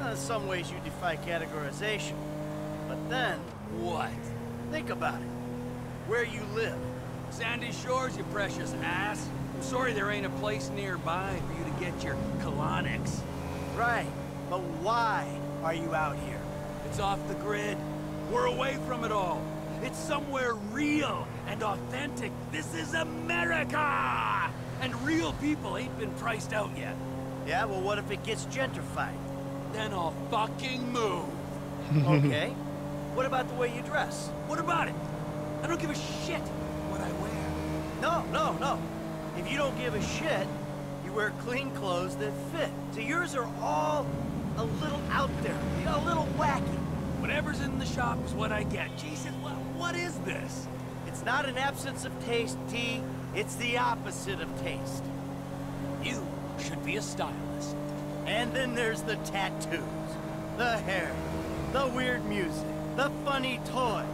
Uh, some ways you defy categorization. But then, What? think about it. Where you live. Sandy Shores, you precious ass. I'm sorry there ain't a place nearby for you to get your colonics. Right, but why are you out here? It's off the grid. We're away from it all. It's somewhere real and authentic. This is America! And real people ain't been priced out yet. Yeah, well, what if it gets gentrified? Then I'll fucking move. okay. What about the way you dress? What about it? I don't give a shit what I wear. No, no, no. If you don't give a shit, you wear clean clothes that fit. So yours are all a little out there, you know, a little wacky. Whatever's in the shop is what I get. Jesus, what, what is this? It's not an absence of taste, T. It's the opposite of taste. You should be a stylist. And then there's the tattoos, the hair, the weird music, the funny toys,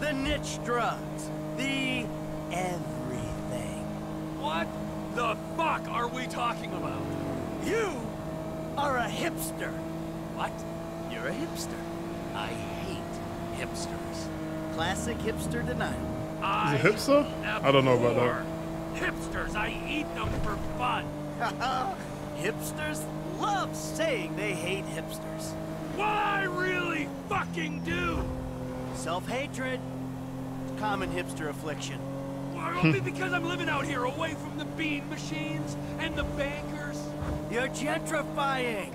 the niche drugs, the everything. What the fuck are we talking about? You are a hipster. What? You're a hipster. I hate hipsters. Classic hipster denial. I Is it hipster? I don't know about that. Hipsters, I eat them for fun. Hipsters love saying they hate hipsters. What I really fucking do. Self-hatred. Common hipster affliction. Why, Only because I'm living out here away from the bean machines and the bankers. You're gentrifying.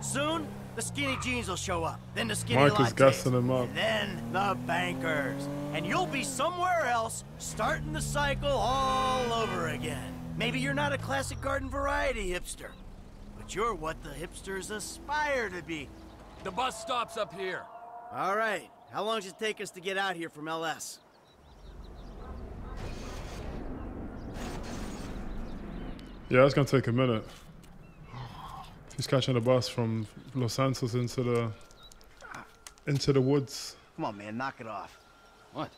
Soon, the skinny jeans will show up. Then the skinny Mike is lattes. gassing him up. Then the bankers. And you'll be somewhere else, starting the cycle all over again. Maybe you're not a classic garden variety hipster, but you're what the hipsters aspire to be. The bus stops up here. All right. How long does it take us to get out here from LS? Yeah, it's gonna take a minute. He's catching a bus from Los Santos into the into the woods. Come on, man, knock it off. What?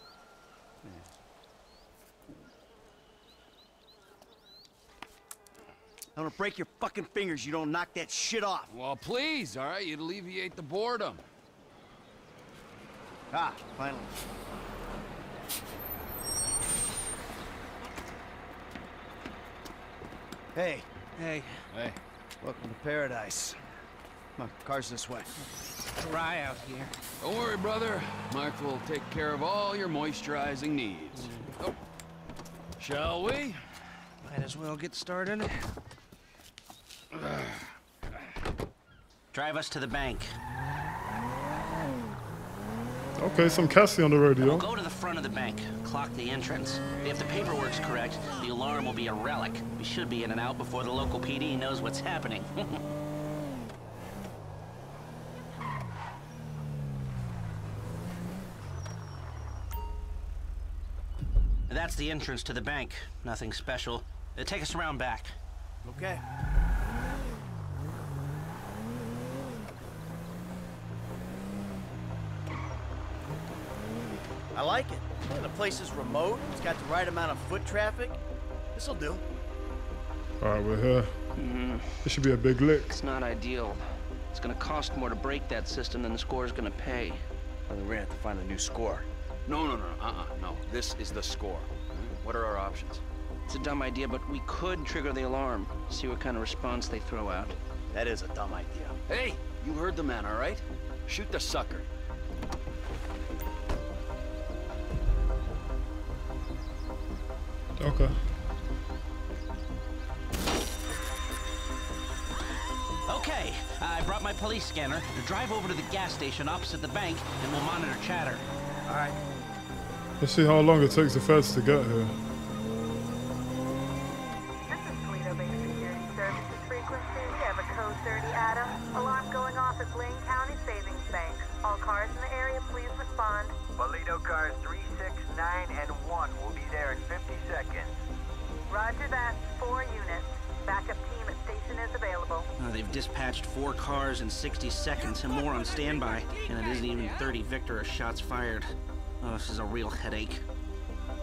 I'm gonna break your fucking fingers. You don't knock that shit off. Well, please, all right? You'd alleviate the boredom. Ah, finally. Hey. Hey. Hey. Welcome to paradise. Come on, car's this way. Dry out here. Don't worry, brother. Mark will take care of all your moisturizing needs. Mm. Oh. Shall we? Might as well get started. Drive us to the bank. Okay, some Cassie on the radio. We'll go to the front of the bank, clock the entrance. If the paperwork's correct, the alarm will be a relic. We should be in and out before the local PD knows what's happening. That's the entrance to the bank. Nothing special. Uh, Take us around back. Okay. I like it. Yeah, the place is remote. It's got the right amount of foot traffic. This'll do. All right, we're here. Mm-hmm. This should be a big lick. It's not ideal. It's gonna cost more to break that system than the score's gonna pay. Well, then we're gonna have to find a new score. No, no, no, uh-uh, no. This is the score. Hmm? What are our options? It's a dumb idea, but we could trigger the alarm. See what kind of response they throw out. That is a dumb idea. Hey, you heard the man, all right? Shoot the sucker. Okay. Okay, I brought my police scanner. Drive over to the gas station opposite the bank, and we'll monitor chatter. All right. Let's see how long it takes the feds to get here. Available. They've dispatched four cars in 60 seconds and more on standby, and it isn't even 30 Victor or shots fired. Oh, this is a real headache.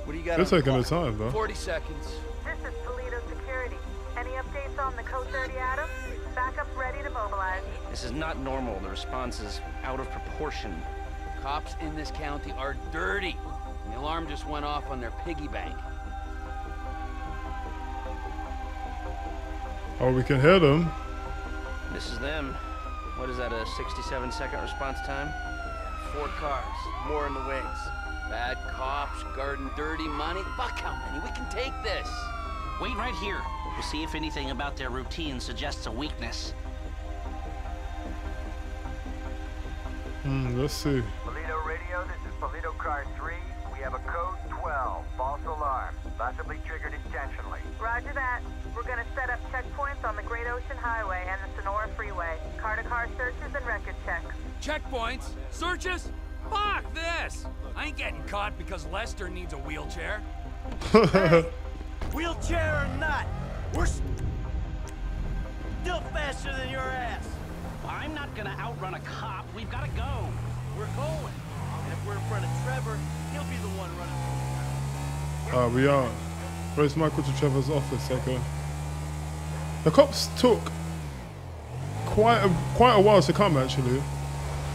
What do you got They're taking their time, though. 40 seconds. This is Toledo Security. Any updates on the code 30 Adam? Backup ready to mobilize. This is not normal. The response is out of proportion. Cops in this county are dirty. The alarm just went off on their piggy bank. Oh, we can hear them. This is them. What is that, a 67 second response time? Four cars, more in the wings. Bad cops, guarding dirty money. Fuck how many? We can take this. Wait right here. We'll see if anything about their routine suggests a weakness. Hmm, let's see. Paleto Radio, this is Paleto Car 3. We have a code 12, false alarm, possibly triggered intentionally. Roger that. We're gonna set up checkpoints on the Great Ocean Highway and the Senora Freeway. Car-to-car searches and record checks. Checkpoints? Searches? Fuck this! I ain't getting caught because Lester needs a wheelchair. Wheelchair or not, we're still faster than your ass. I'm not gonna outrun a cop. We've gotta go. We're going. And if we're in front of Trevor, he'll be the one running. Uh, we are. Where's Michael to Trevor's office? Okay. The cops took quite a, quite a while to come actually,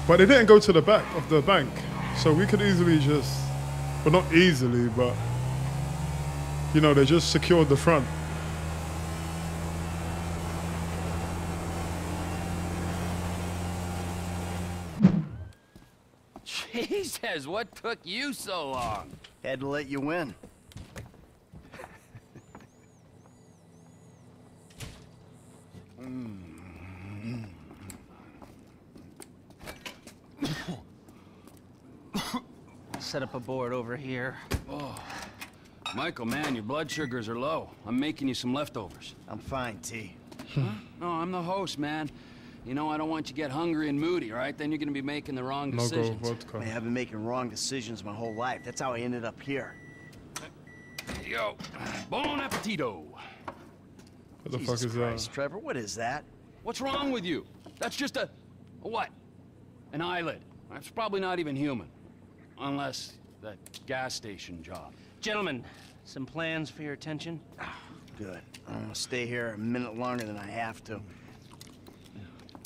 but they didn't go to the back of the bank, so we could easily just, well not easily, but you know they just secured the front. Jesus, what took you so long? Had to let you win. Set up a board over here. Oh. Michael, man, your blood sugars are low. I'm making you some leftovers. I'm fine, T. No, I'm the host, man. You know, I don't want you to get hungry and moody, right? Then you're gonna be making the wrong decisions. Man, I've been making wrong decisions my whole life. That's how I ended up here. Yo, bon appetito. What the Jesus fuck is uh, Christ, that? Trevor, what is that? What's wrong with you? That's just a, a what? An eyelid. That's probably not even human. Unless that gas station job. Gentlemen, some plans for your attention? Good. I'm gonna stay here a minute longer than I have to.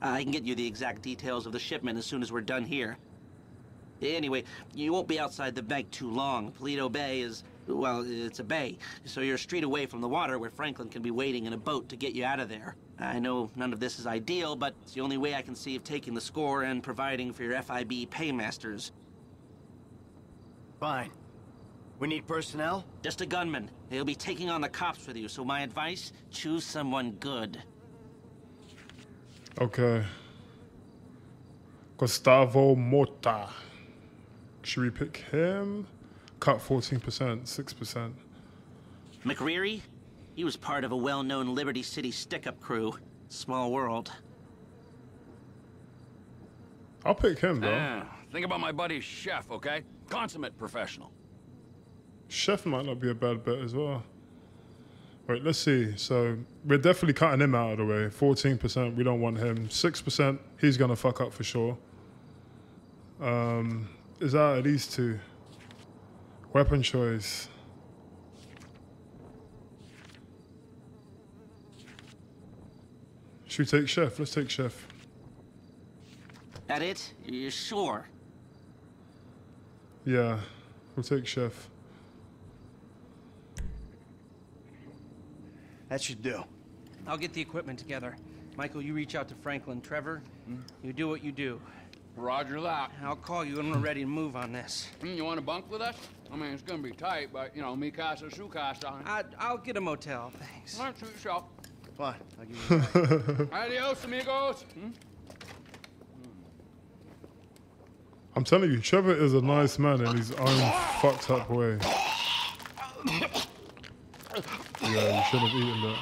Uh, I can get you the exact details of the shipment as soon as we're done here. Anyway, you won't be outside the bank too long. Paleto Bay is, well, it's a bay, so you're a street away from the water where Franklin can be waiting in a boat to get you out of there. I know none of this is ideal, but it's the only way I can see of taking the score and providing for your FIB paymasters. Fine. We need personnel? Just a gunman. They'll be taking on the cops with you, so my advice, choose someone good. Okay. Gustavo Mota. Should we pick him? Cut 14%, 6%. McReary? He was part of a well-known Liberty City stick-up crew. Small world. I'll pick him though. Ah, think about my buddy Chef, okay? Consummate professional. Chef might not be a bad bet as well. Wait, let's see. So we're definitely cutting him out of the way. 14%, we don't want him. 6%, he's gonna fuck up for sure. Um, is that these two? Weapon choice. Should we take Chef? Let's take Chef. That it? You sure? Yeah, we'll take Chef. That should do. I'll get the equipment together. Michael, you reach out to Franklin. Trevor, you do what you do. Roger that. I'll call you when we're ready to move on this. Hmm, You want to bunk with us? I mean, it's gonna be tight, but you know, me casa, su casa. I, I'll get a motel, thanks. All right, suit yourself. Fine, I'll give you a ride. Adios, amigos. Hmm? I'm telling you, Trevor is a nice man in his own fucked up way. Yeah, you should have eaten that.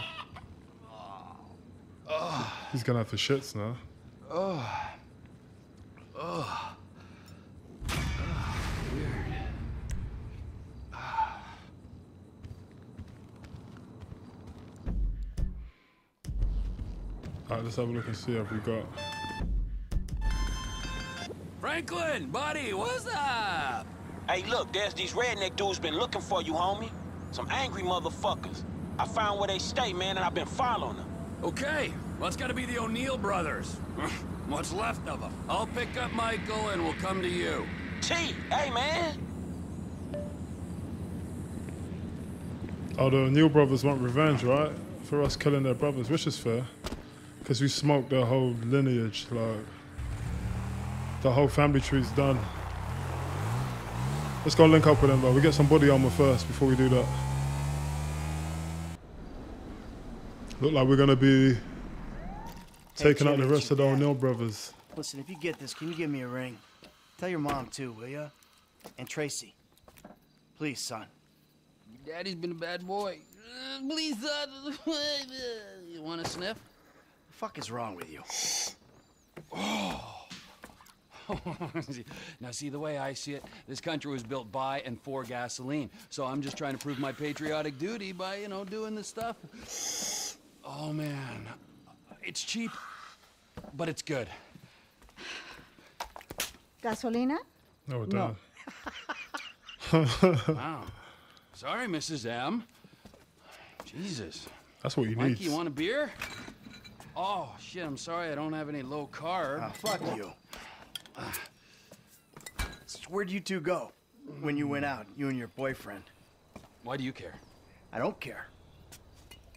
He's gonna have the shits now. Oh. Oh. Alright, let's have a look and see what we got. Franklin, buddy, what's up? Hey, look, there's these redneck dudes been looking for you, homie. Some angry motherfuckers. I found where they stay, man, and I've been following them. Okay, well, it's gotta be the O'Neil brothers. What's left of them? I'll pick up Michael and we'll come to you. T, hey, man. Oh, the Neal brothers want revenge, right? For us killing their brothers, which is fair. Because we smoked their whole lineage, like... The whole family tree's done. Let's go link up with them, though. We get some body armor first before we do that. Look like we're gonna be taking out the rest of the O'Neil brothers. Listen, if you get this, can you give me a ring? Tell your mom too, will ya? And Tracy. Please, son. Daddy's been a bad boy. Uh, please, son. you want to sniff? The fuck is wrong with you? Oh. now, see, the way I see it, this country was built by and for gasoline. So I'm just trying to prove my patriotic duty by, you know, doing this stuff. Oh, man. It's cheap, but it's good. Gasolina? No, we're No. done. wow. Sorry, Mrs. M. Jesus. That's what you Mikey, need. you want a beer? Oh, shit, I'm sorry I don't have any low carb. Ah, fuck you. So where'd you two go when you went out, you and your boyfriend? Why do you care? I don't care.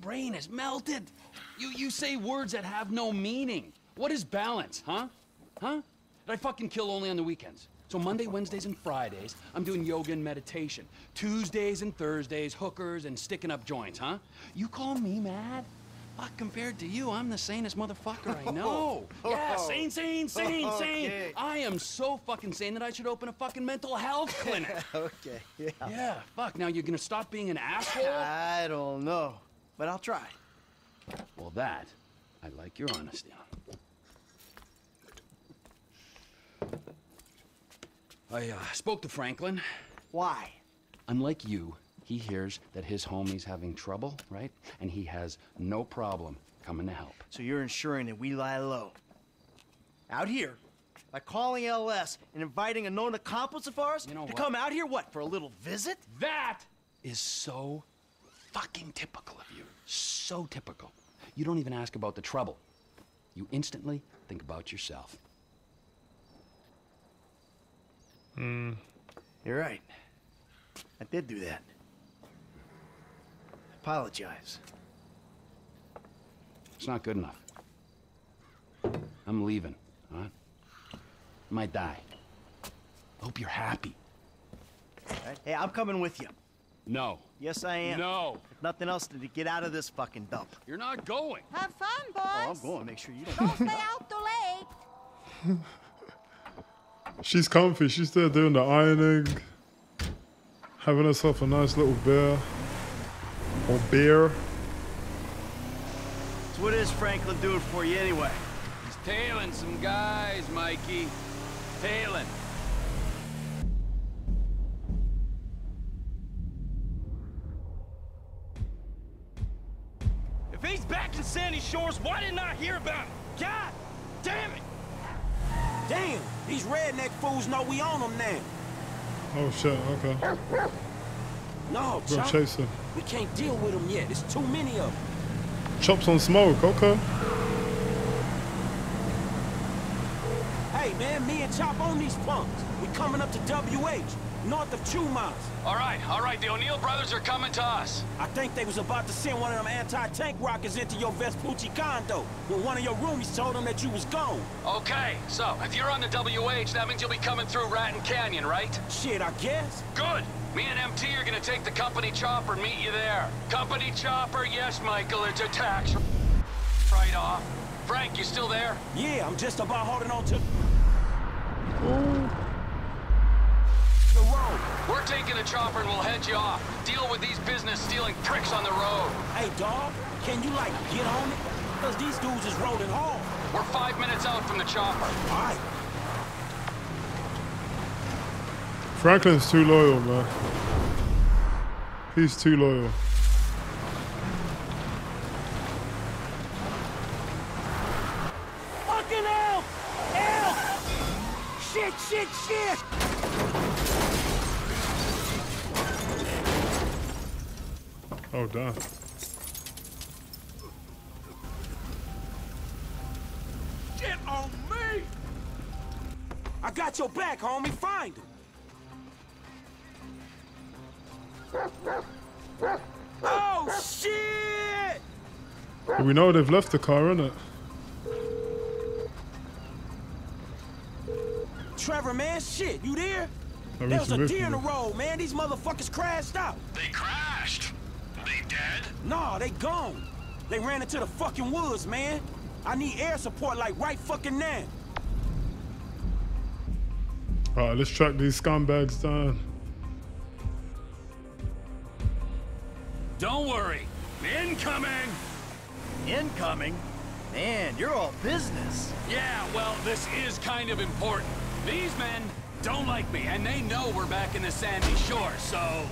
brain is melted. You, you say words that have no meaning. What is balance, huh? Huh? Did I fucking kill only on the weekends? So Monday, Wednesdays, and Fridays, I'm doing yoga and meditation. Tuesdays and Thursdays, hookers and sticking up joints, huh? You call me mad? Fuck, compared to you, I'm the sanest motherfucker I know. Oh. yeah, sane, sane, sane, sane. Okay. I am so fucking sane that I should open a fucking mental health clinic. okay, yeah. Yeah, fuck, now you're gonna stop being an asshole? I don't know, but I'll try. Well, that, I like your honesty on. I uh, spoke to Franklin. Why? Unlike you, he hears that his homie's having trouble, right? And he has no problem coming to help. So you're ensuring that we lie low. Out here, by calling LS and inviting a known accomplice of ours to what? come out here, what, for a little visit? That is so fucking typical of you. So typical. You don't even ask about the trouble. You instantly think about yourself. Hmm. You're right. I did do that. Apologize. It's not good enough. I'm leaving, all right? I might die. Hope you're happy. Right? Hey, I'm coming with you. No. Yes, I am. No. If nothing else to get out of this fucking dump. You're not going. Have fun, boys. Oh, I'm going. Make sure you don't. Don't stay out too late. She's comfy. She's there doing the ironing, having herself a nice little beer or beer. So what is Franklin doing for you anyway? He's tailing some guys, Mikey. Tailing. Sandy Shores, why didn't I hear about it? God damn it! Damn, these redneck fools know we own them now. Oh shit. Okay. No, Go Chop, chase him. we can't deal with them yet. There's too many of them. Chops on smoke. Okay. Hey, man, me and Chop own these punks. We coming up to WH, north of Chumash. All right, all right, the O'Neil brothers are coming to us. I think they was about to send one of them anti-tank rockets into your Vespucci condo when one of your roomies told them that you was gone. Okay, so if you're on the WH, that means you'll be coming through Ratton Canyon, right? Shit, I guess. Good. Me and MT are gonna take the company chopper and meet you there. Company chopper, yes, Michael, it's a tax write off. Frank, you still there? Yeah, I'm just about holding on to... Oh. The road. We're taking a chopper and we'll head you off. Deal with these business-stealing pricks on the road. Hey, dog, can you, like, get on it? Because these dudes is rolling hard. We're five minutes out from the chopper. All right. Franklin's too loyal, man. He's too loyal. Fucking hell! Hell! Shit, shit, shit! Oh, damn. Get on me! I got your back, homie. Find him. Oh, shit! But we know they've left the car, innit? Trevor, man, shit, you there? I There was a the deer in the road, man. These motherfuckers crashed out. They crashed. They? Nah, they gone. They ran into the fucking woods, man. I need air support like right fucking now. Alright, let's track these scumbags down. Don't worry. Incoming! Incoming? Man, you're all business. Yeah, well, this is kind of important. These men don't like me, and they know we're back in the sandy shore, so...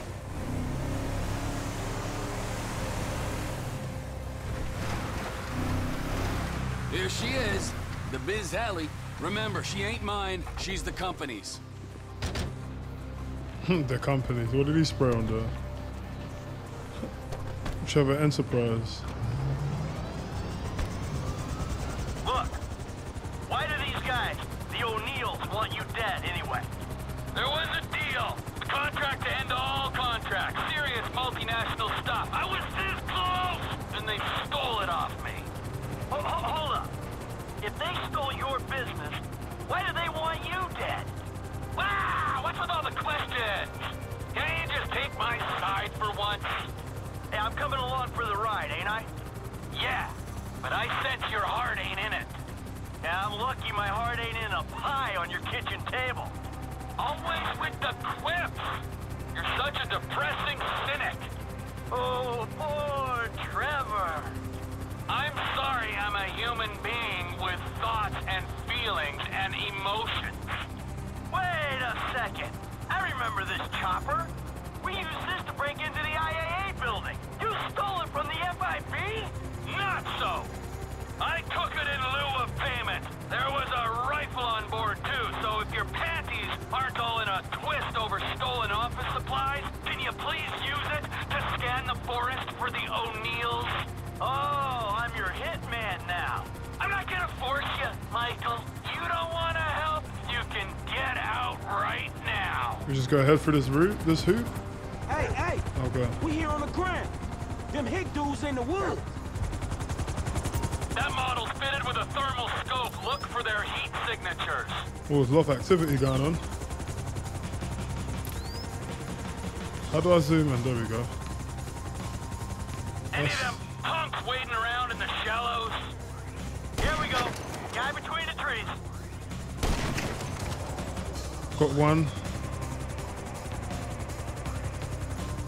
Here she is, the Biz Alley. Remember, she ain't mine, she's the company's. the company's? What did he spray on there? Trevor Enterprise. But I sense your heart ain't in it. Yeah, I'm lucky my heart ain't in a pie on your kitchen table. Always with the quips. You're such a depressing cynic. Oh, poor Trevor. I'm sorry I'm a human being with thoughts and feelings and emotions. Wait a second. I remember this chopper. We used this to break into the IAA building. You stole it from the FIB? Not so. I took it in lieu of payment. There was a rifle on board too, so if your panties aren't all in a twist over stolen office supplies, can you please use it to scan the forest for the O'Neils? Oh, I'm your hitman now. I'm not gonna force you, Michael. You don't wanna help? You can get out right now. We just go ahead for this route, this hoop. Hey, hey, Okay. we here on the ground. Them hick dudes in the woods. That model's fitted with a thermal scope. Look for their heat signatures. Oh, there's a lot of activity going on. How do I zoom in? There we go. Any of them punks waiting around in the shallows? Here we go. Guy between the trees. Got one.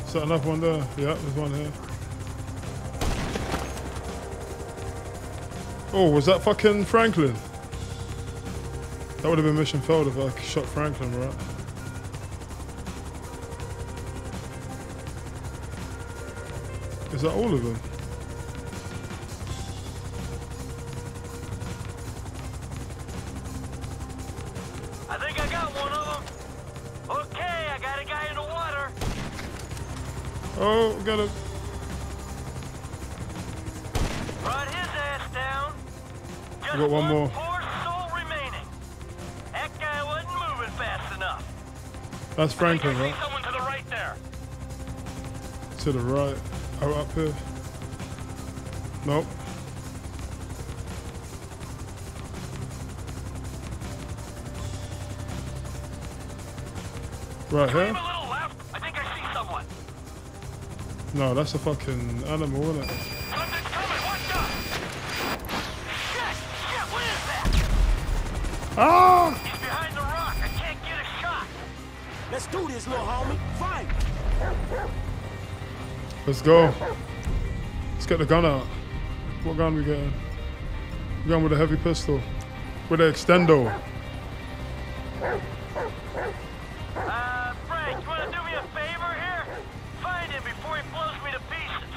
Is that another one there? Yeah, there's one here. Oh, was that fucking Franklin? That would have been mission failed if I shot Franklin, right? Is that all of them? Enough. That's Franklin, right? Someone to the right there. To the right. Oh, up here. Nope. Right here? A little left. I think I see someone. No, that's a fucking animal, isn't it? Something's ah! Let's do this, little homie. Fight! Let's go. Let's get the gun out. What gun we getting? Going with a heavy pistol. With an extendo. Uh, Frank, you wanna do me a favor here? Find him before he blows me to pieces.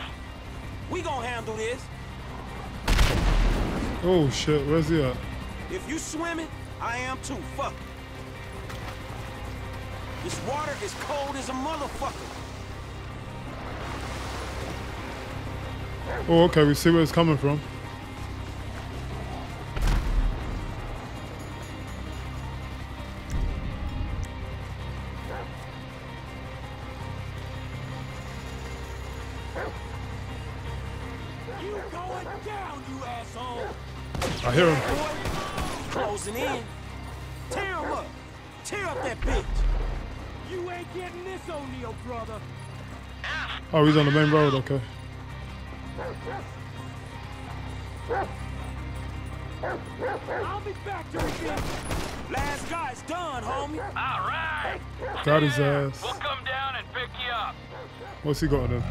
We gonna handle this. Oh shit, where's he at? If you swimming, I am too. Fuck. This water is cold as a motherfucker. Oh, okay, we see where it's coming from. Oh, he's on the main road, okay. I'll be back to. Last guy's done, homie. All right. Got his ass. We'll come down and pick you up. What's he got on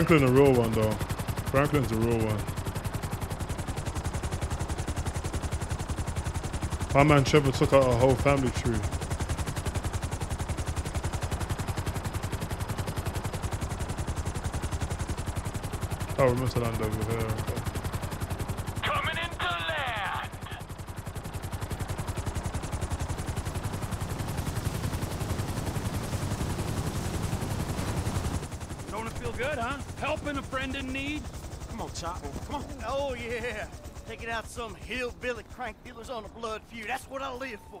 Franklin a real one though. Franklin's a real one. My man Trevor took out a whole family tree. Oh, we must have landed over here. Friend in need? Come on, Chop. Come on. Oh yeah, taking out some hillbilly crank dealers on a blood feud. That's what I live for.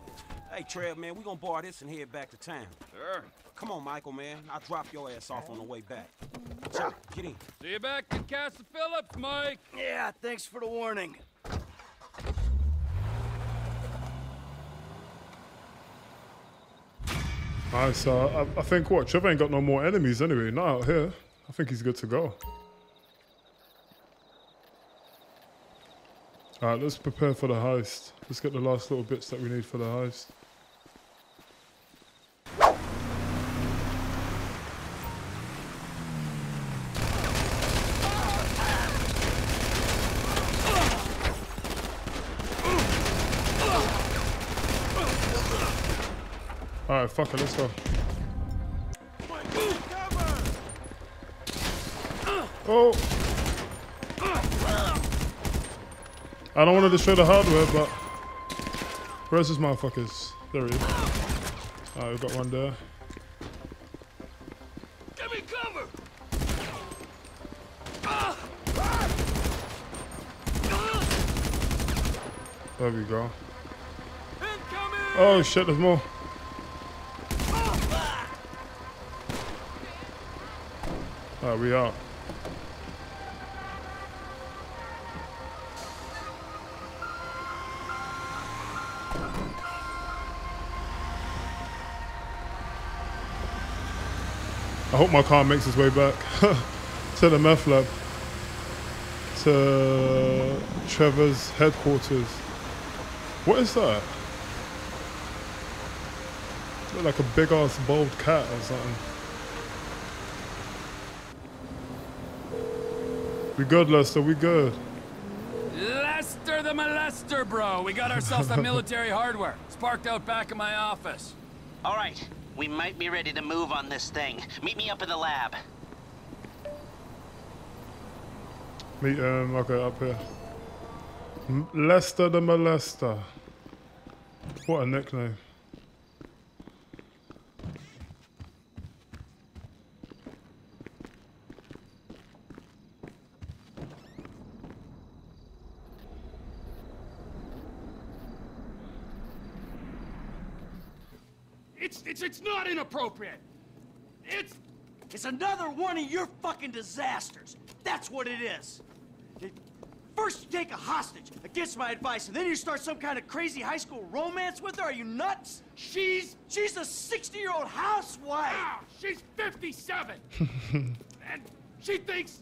Hey, Trev, man, we gonna bar this and head back to town. Sure. Come on, Michael, man. I'll drop your ass off on the way back. Mm-hmm. Chop, get in. See you back in Castle Phillips, Mike. Yeah, thanks for the warning. Alright, so I, I think what? Trevor ain't got no more enemies anyway, not out here. I think he's good to go. Alright, let's prepare for the heist. Let's get the last little bits that we need for the heist. Alright, fuck it, let's go. Oh! I don't want to destroy the hardware, but... Where's his motherfuckers? There he is. Alright, we've got one there. Give me cover! There we go. Oh shit, there's more. Alright, we out. Hope my car makes its way back to the meth lab. To Trevor's headquarters. What is that? Look like a big ass bald cat or something. We good, Lester, we good. Lester the molester, bro. We got ourselves some military hardware. It's parked out back in my office. All right, we might be ready to move on this thing. Meet me up in the lab. Meet um okay up here. Lester the molester. What a nickname. It's, it's, it's not inappropriate. It's... It's another one of your fucking disasters. That's what it is. First you take a hostage against my advice, and then you start some kind of crazy high school romance with her? Are you nuts? She's... She's a 60-year-old housewife. Wow, she's 57. and she thinks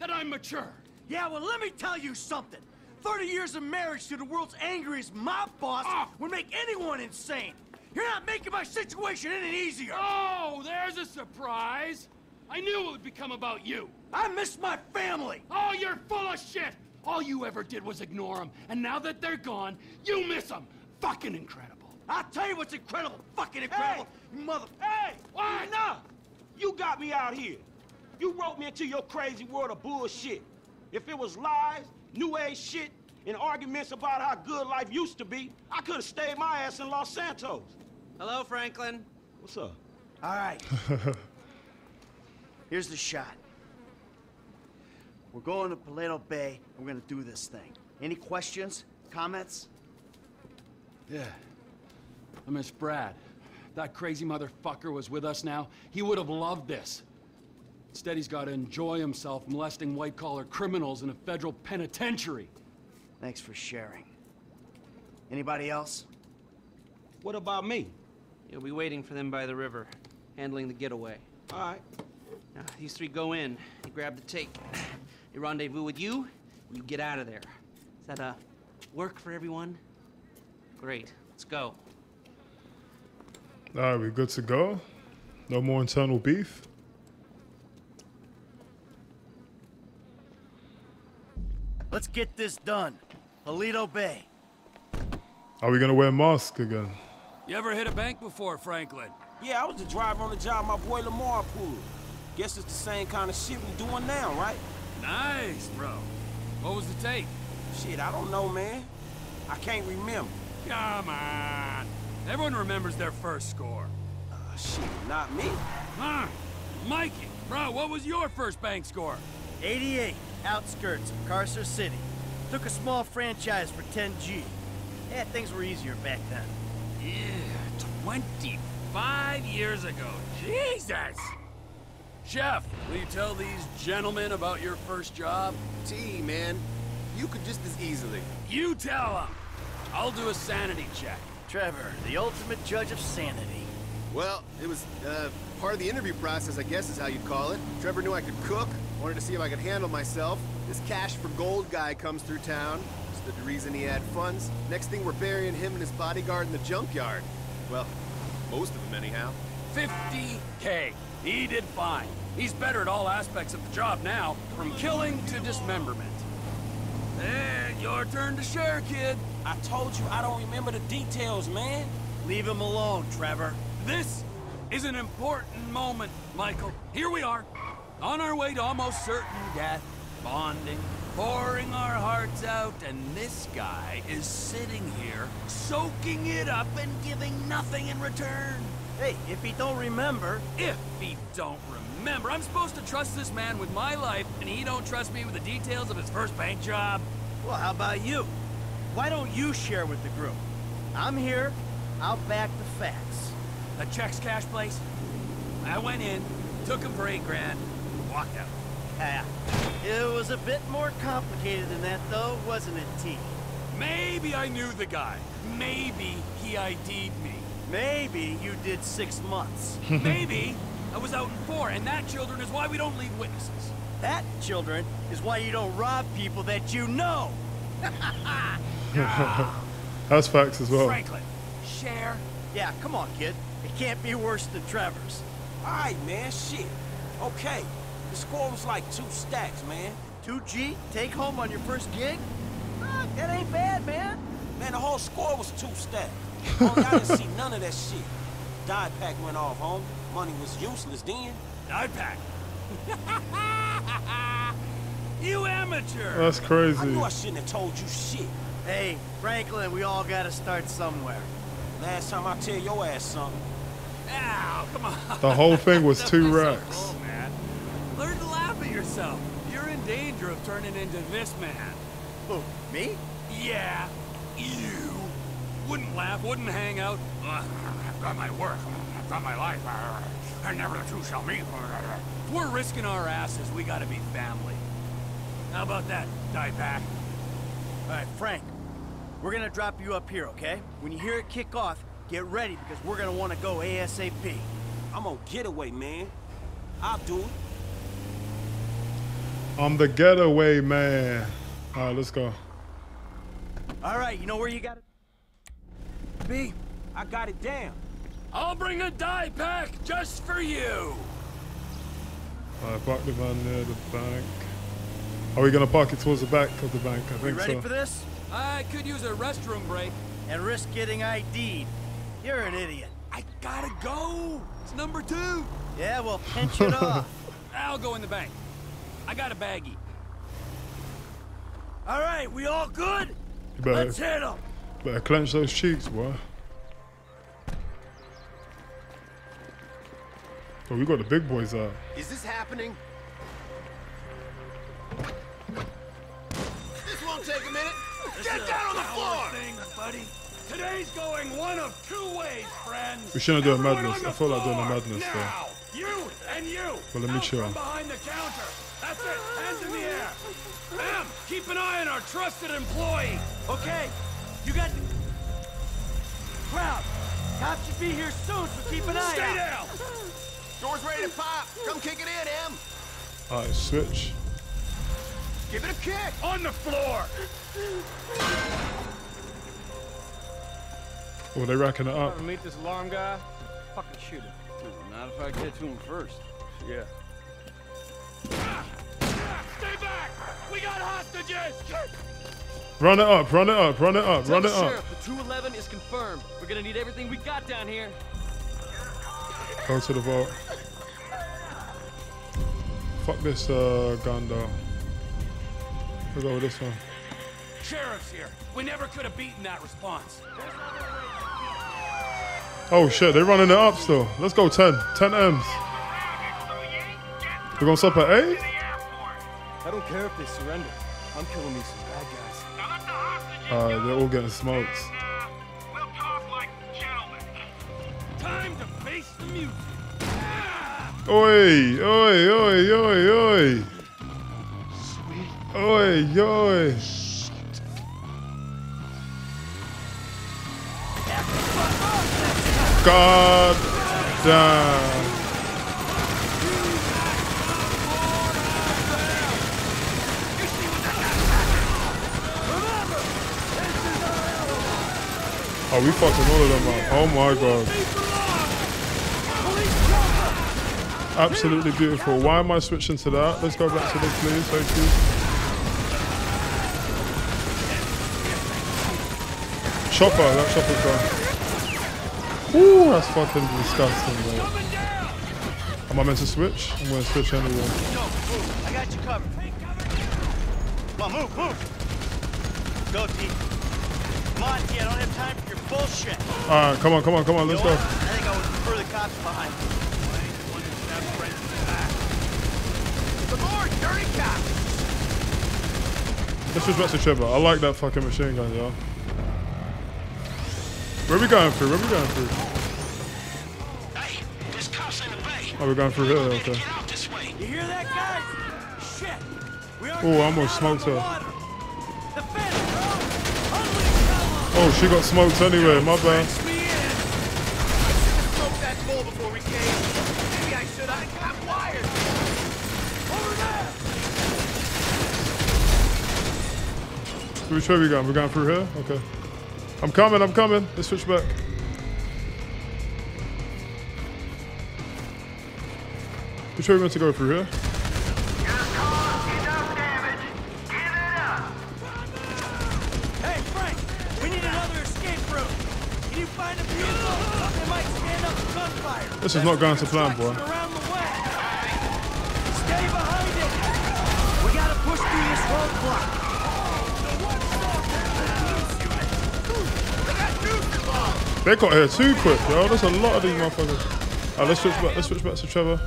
that I'm mature. Yeah, well, let me tell you something. 30 years of marriage to the world's angriest mob boss ah. would make anyone insane. You're not making my situation any easier. Oh, there's a surprise. I knew it would become about you. I miss my family. Oh, you're full of shit. All you ever did was ignore them, and now that they're gone, you miss them. Fucking incredible. I'll tell you what's incredible. Fucking incredible. You mother... Hey! What? Nah! You got me out here. You wrote me into your crazy world of bullshit. If it was lies, new age shit, and arguments about how good life used to be, I could have stayed my ass in Los Santos. Hello, Franklin. What's up? All right. Here's the shot. We're going to Paleto Bay, and we're gonna do this thing. Any questions? Comments? Yeah. I miss Brad. That crazy motherfucker was with us now. He would have loved this. Instead, he's got to enjoy himself molesting white-collar criminals in a federal penitentiary. Thanks for sharing. Anybody else? What about me? You'll be waiting for them by the river, handling the getaway. All right. Now, these three go in. You grab the take. They rendezvous with you. You get out of there. Is that uh, work for everyone? Great. Let's go. Alright, we're good to go? No more internal beef? Let's get this done. Paleto Bay. Are we gonna wear masks again? You ever hit a bank before, Franklin? Yeah, I was the driver on the job my boy Lamar pulled. Guess it's the same kind of shit we doing now, right? Nice, bro. What was the take? Shit, I don't know, man. I can't remember. Come on. Everyone remembers their first score. Uh, shit, not me. Huh? Mikey, bro, what was your first bank score? 88, outskirts of Carcer City. Took a small franchise for 10G. Yeah, things were easier back then. Yeah, 25 years ago. Jesus! Chef, will you tell these gentlemen about your first job? Gee, man, you could just as easily. You tell them. I'll do a sanity check. Trevor, the ultimate judge of sanity. Well, it was uh, part of the interview process, I guess is how you'd call it. Trevor knew I could cook, wanted to see if I could handle myself. This cash for gold guy comes through town. It's the reason he had funds. Next thing, we're burying him and his bodyguard in the junkyard. Well, most of them anyhow. 50K. He did fine. He's better at all aspects of the job now, from killing to dismemberment. And your turn to share, kid. I told you I don't remember the details, man. Leave him alone, Trevor. This is an important moment, Michael. Here we are, on our way to almost certain death, bonding, pouring our hearts out, and this guy is sitting here, soaking it up and giving nothing in return. Hey, if he don't remember... If he don't remember, I'm supposed to trust this man with my life, and he don't trust me with the details of his first bank job? Well, how about you? Why don't you share with the group? I'm here. I'll back the facts. The checks cash place? I went in, took him for eight grand, walked out. Yeah. It was a bit more complicated than that, though, wasn't it, T? Maybe I knew the guy. Maybe he ID'd me. Maybe you did six months. Maybe I was out in four, and that, children, is why we don't leave witnesses. That, children, is why you don't rob people that you know. That's facts as well. Franklin, share. Yeah, come on, kid. It can't be worse than Trevor's. All right, man, shit. Okay, the score was like two stacks, man. 2G? Take home on your first gig? Ah, that ain't bad, man. Man, the whole score was two stacks. Homie, I didn't see none of that shit. Dye pack went off, homie. Money was useless then. Dye pack? you amateur! That's crazy. I knew I shouldn't have told you shit. Hey, Franklin, we all gotta start somewhere. Last time I tell your ass something. Ow, come on. The whole thing was two Don't so racks. man. Learn to laugh at yourself. You're in danger of turning into this man. Who, me? Yeah, you. Wouldn't laugh, wouldn't hang out. "Ugh, I've got my work, I've my life, uh, and never the two shall meet. We're risking our asses, we gotta be family. How about that, dye pack? All right, Frank, we're gonna drop you up here, okay? When you hear it kick off, get ready because we're gonna want to go ASAP. I'm on getaway, man. I'll do it. I'm the getaway man. All right, let's go. All right, you know where you got it? B, I got it down. I'll bring a dye pack just for you. All right, park the van near the bank. Are we gonna park it towards the back of the bank? I We think ready so. for this? I could use a restroom break. And risk getting ID'd. You're an idiot. I gotta go. It's number two. Yeah, well, pinch it off. I'll go in the bank. I got a baggie. All right, we all good? You better, Let's hit 'em. better clench those cheeks, boy. Oh, we got the big boys out. Is this happening? This won't take a minute. Get down on the floor! Thing, buddy. Today's going one of two ways, friends. We shouldn't do a madness. on the I feel like doing a floor, madness though. now. You and you. Well, let me Out chill. From behind the counter. That's it. Hands in the air. Ma'am, keep an eye on our trusted employee. Okay, you got the... Crowd, cops should be here soon, so keep an eye Stay out. down. Door's ready to pop. Come kick it in, Em. All right, switch. Give it a kick. On the floor. Oh, they're racking it up. Wanna meet this alarm guy? Fucking shoot him. Not if I get to him first. Yeah. Stay back. We got hostages. Run it up, run it up, run it up, run it up. Sheriff, the 211 is confirmed. We're gonna need everything we got down here. Go to the vault. Fuck this uh, gun though. We'll go with this one. Sheriff's here. We never could have beaten that response. Oh shit, they're running it up still. Let's go 10. 10 M's. We're gonna stop at 8? I don't care if they surrender. I'm killing these some bad guys. Uh, they're all getting smoked. Time to face the music. Oi, oi, oi, oi, oi. Oi, oi. God damn. Oh, we fucking all of them up. Oh my god. Absolutely beautiful. Why am I switching to that? Let's go back to this, please. Thank you. Chopper, that chopper's gone. Ooh, that's fucking disgusting, bro. Am I meant to switch? I'm gonna switch anyway. Move, I got you covered. Come on, move, move. Go, T. Come on, T, I don't have time for your bullshit. Alright, come on, come on, come on, let's go. I think I would prefer the cops behind. More dirty cops. Let's switch back to Trevor. I like that fucking machine gun, yo. Where we going through? Where we going through? Oh, we're going through here, okay. You hear that, guys? Shit. We are Oh, I almost smoked her. the fence, bro. Oh, she got smoked anyway, my bad. Smoke that bull before we came. Maybe I should Which way we going? We're going through here? Okay. I'm coming, I'm coming. Let's switch back. Which way we meant to go through here? Hey, Frank! We need another escape route! Can you find a vehicle? Something might stand up to gunfire! This is not going to plan, boy. They got here too quick, yo. There's a lot of these motherfuckers. Let's switch back. Let's switch back to Trevor.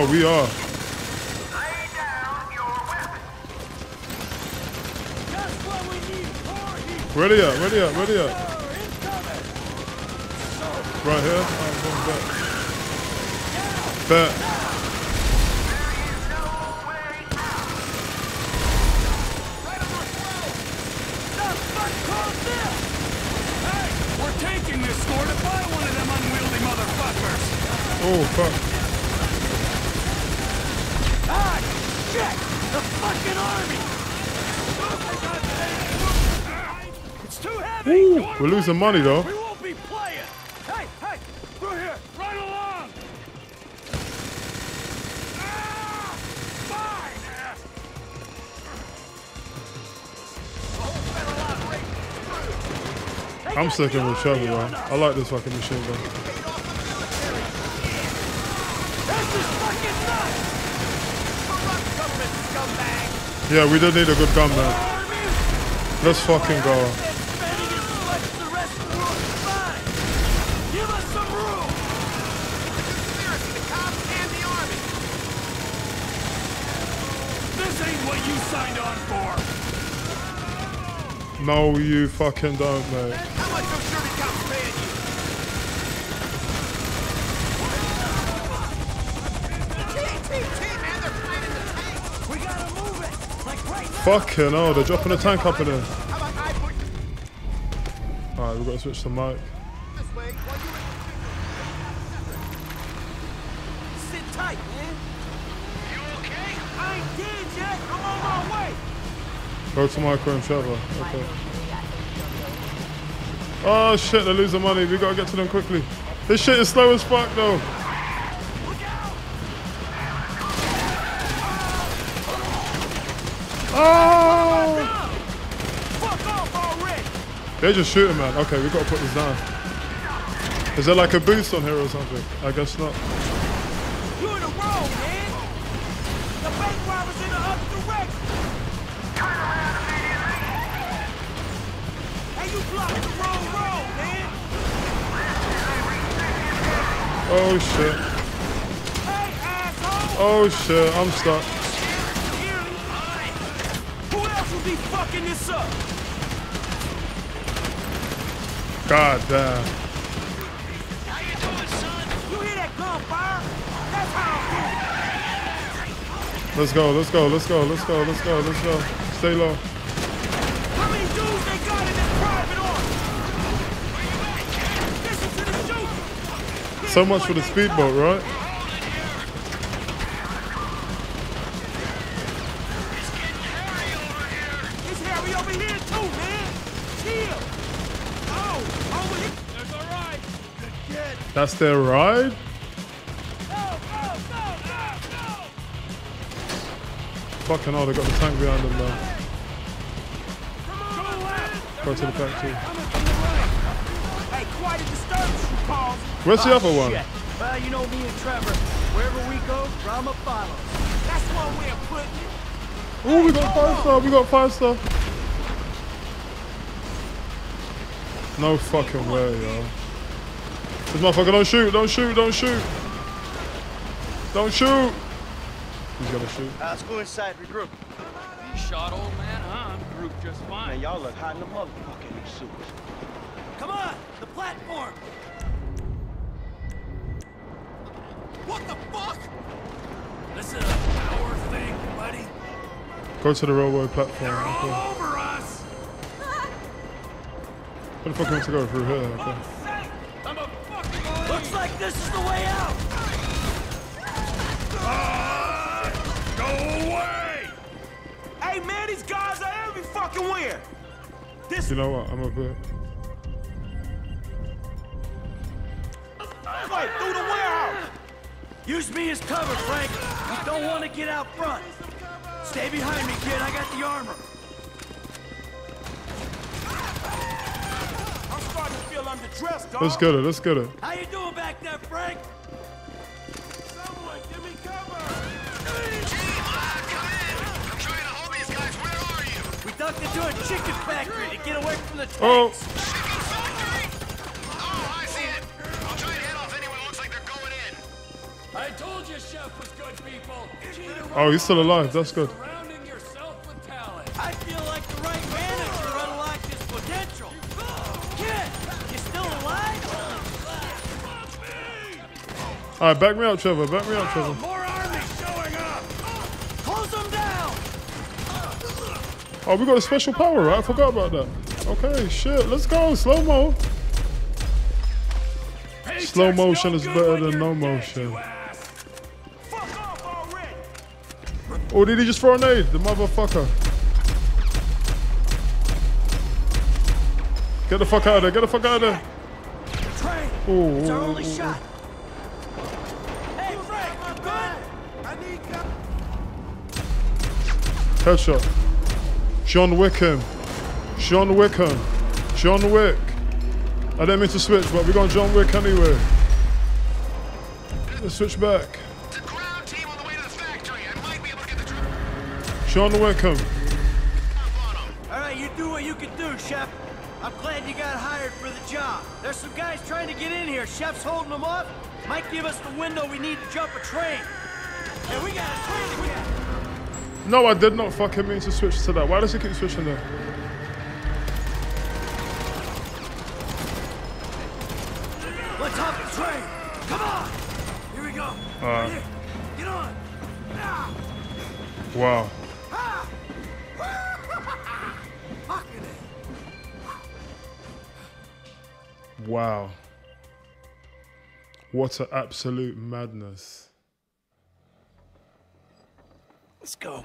Oh, we are. Ready up, ready up, ready up. Right here. Oh, going back. Bet. Ooh, money though. We won't be playing! Hey, hey! Through here! Right along! Ah! Fine! I'm sticking with Trevor, man. I like this fucking machine gun. This is fucking nuts! Yeah, we did need a good gun, man. Let's fucking go. Spending as much as the rest of the world can find! Give us some room! Conspiracy, the cops and the army! This ain't what you signed on for. No, you fucking don't, mate. How much cops paying you? man, they're finding the tank! We gotta move it! Like right now! Fucking hell, they're dropping a tank up in there. Alright, we've got to switch to Mike. This way, while you Sit tight, man! You okay? I ain't dead yet! I'm on my way! Go to Michael and Trevor. Okay. Oh shit, they're losing money. We gotta get to them quickly. This shit is slow as fuck though. Oh! They're just shooting, man. Okay, we gotta put this down. Is there like a boost on here or something? I guess not. In the other direction! Turn around immediately! Hey, you blocking the wrong road, man! Oh shit. Hey, asshole! Oh shit, I'm stuck. Who else would be fucking this up? God damn. Let's go, let's go, let's go, let's go, let's go, let's go. Stay low. How many dudes they got in this private army? Listen to the shoot! So much for the speedboat, right? That's Harry over Fucking hell, they got the tank behind them now. Go to the factory. Hey, quite a disturbance you caused. Where's the Oh, other one? shit. Well, you know me and Trevor. Wherever we go, drama follows. That's one way of putting it. Oh, we got five star, we got five star. No fucking way, yo. This motherfucker, don't shoot, don't shoot, don't shoot. Don't shoot. He's gonna shoot. Uh, let's go inside, regroup. You shot old man, huh? I'm grouped just fine. Man, y'all look hot in the motherfucking suits. Come on, the platform. What the fuck? This is a power thing, buddy. Go to the railway platform. All Okay. over us. Where the fuck am I meant to go through here? Okay. Looks like this is the way out. Go away! Hey man, these guys are every fucking where. This You know what? I'm up here. way through the warehouse. Use me as cover, Frank. You don't want to get out front. Stay behind me, kid. I got the armor. I'm starting to feel underdressed, dog. Let's get it. Let's get it. How you doing back there, Frank? Ducked into a chicken factory to get away from the tanks. Oh. I told you Chef was good people. Cheetah Oh, he's still alive. That's good. surrounding yourself with talent. I feel like the right manager unlocked his potential. Kid, you still alive? All right, back me up, Trevor. Back me up, Trevor. More army showing up. Close them down. Oh, we got a special power, right? I forgot about that. Okay, shit. Let's go. Slow mo. Slow motion is better than no motion. Oh, did he just throw a nade? The motherfucker. Get the fuck out of there. Get the fuck out of there. Ooh, It's our only shot. Hey, Frank, you good? I need. Headshot. John Wickham. John Wickham. John Wick. I didn't mean to switch, but we're going John Wick anyway. Let's switch back. John Wickham. All right, you do what you can do, Chef. I'm glad you got hired for the job. There's some guys trying to get in here. Chef's holding them off. Might give us the window we need to jump a train. Hey, we got a train to get. No, I did not fucking mean to switch to that. Why does he keep switching there? Let's hop the train. Come on. Here we go. Here. Get on. Ah. Wow. Wow. What an absolute madness. Let's go.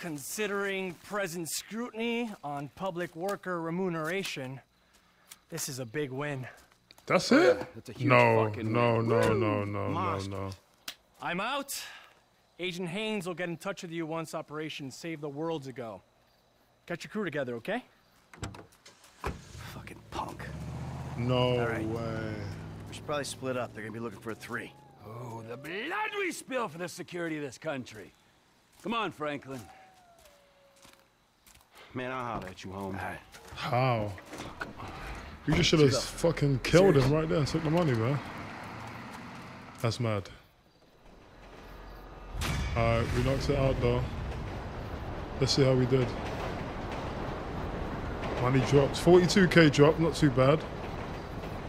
Considering present scrutiny on public worker remuneration, this is a big win. That's Oh, it? yeah, that's a huge no, fucking no, win. no, Woo! no, no, no, Monster. no. I'm out. Agent Haines will get in touch with you once Operation Save the World's ago. Get your crew together, okay? Fucking punk. No All right. way. We should probably split up. They're gonna be looking for a three. oh, the blood we spill for the security of this country. Come on, Franklin. Man, I'll holler at you, homie. How? You just should have fucking killed him right there and took the money, man. That's mad. Alright, we knocked it out though. Let's see how we did. Money dropped. 42k drop, not too bad.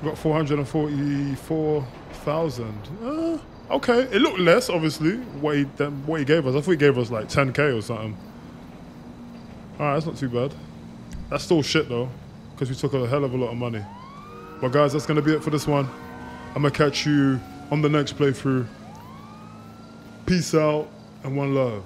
We got 444,000. Uh, okay, it looked less, obviously, what he, than what he gave us. I thought he gave us like 10k or something. Alright, that's not too bad. That's still shit though, because we took a hell of a lot of money. But guys, that's gonna be it for this one. I'm gonna catch you on the next playthrough. Peace out and one love.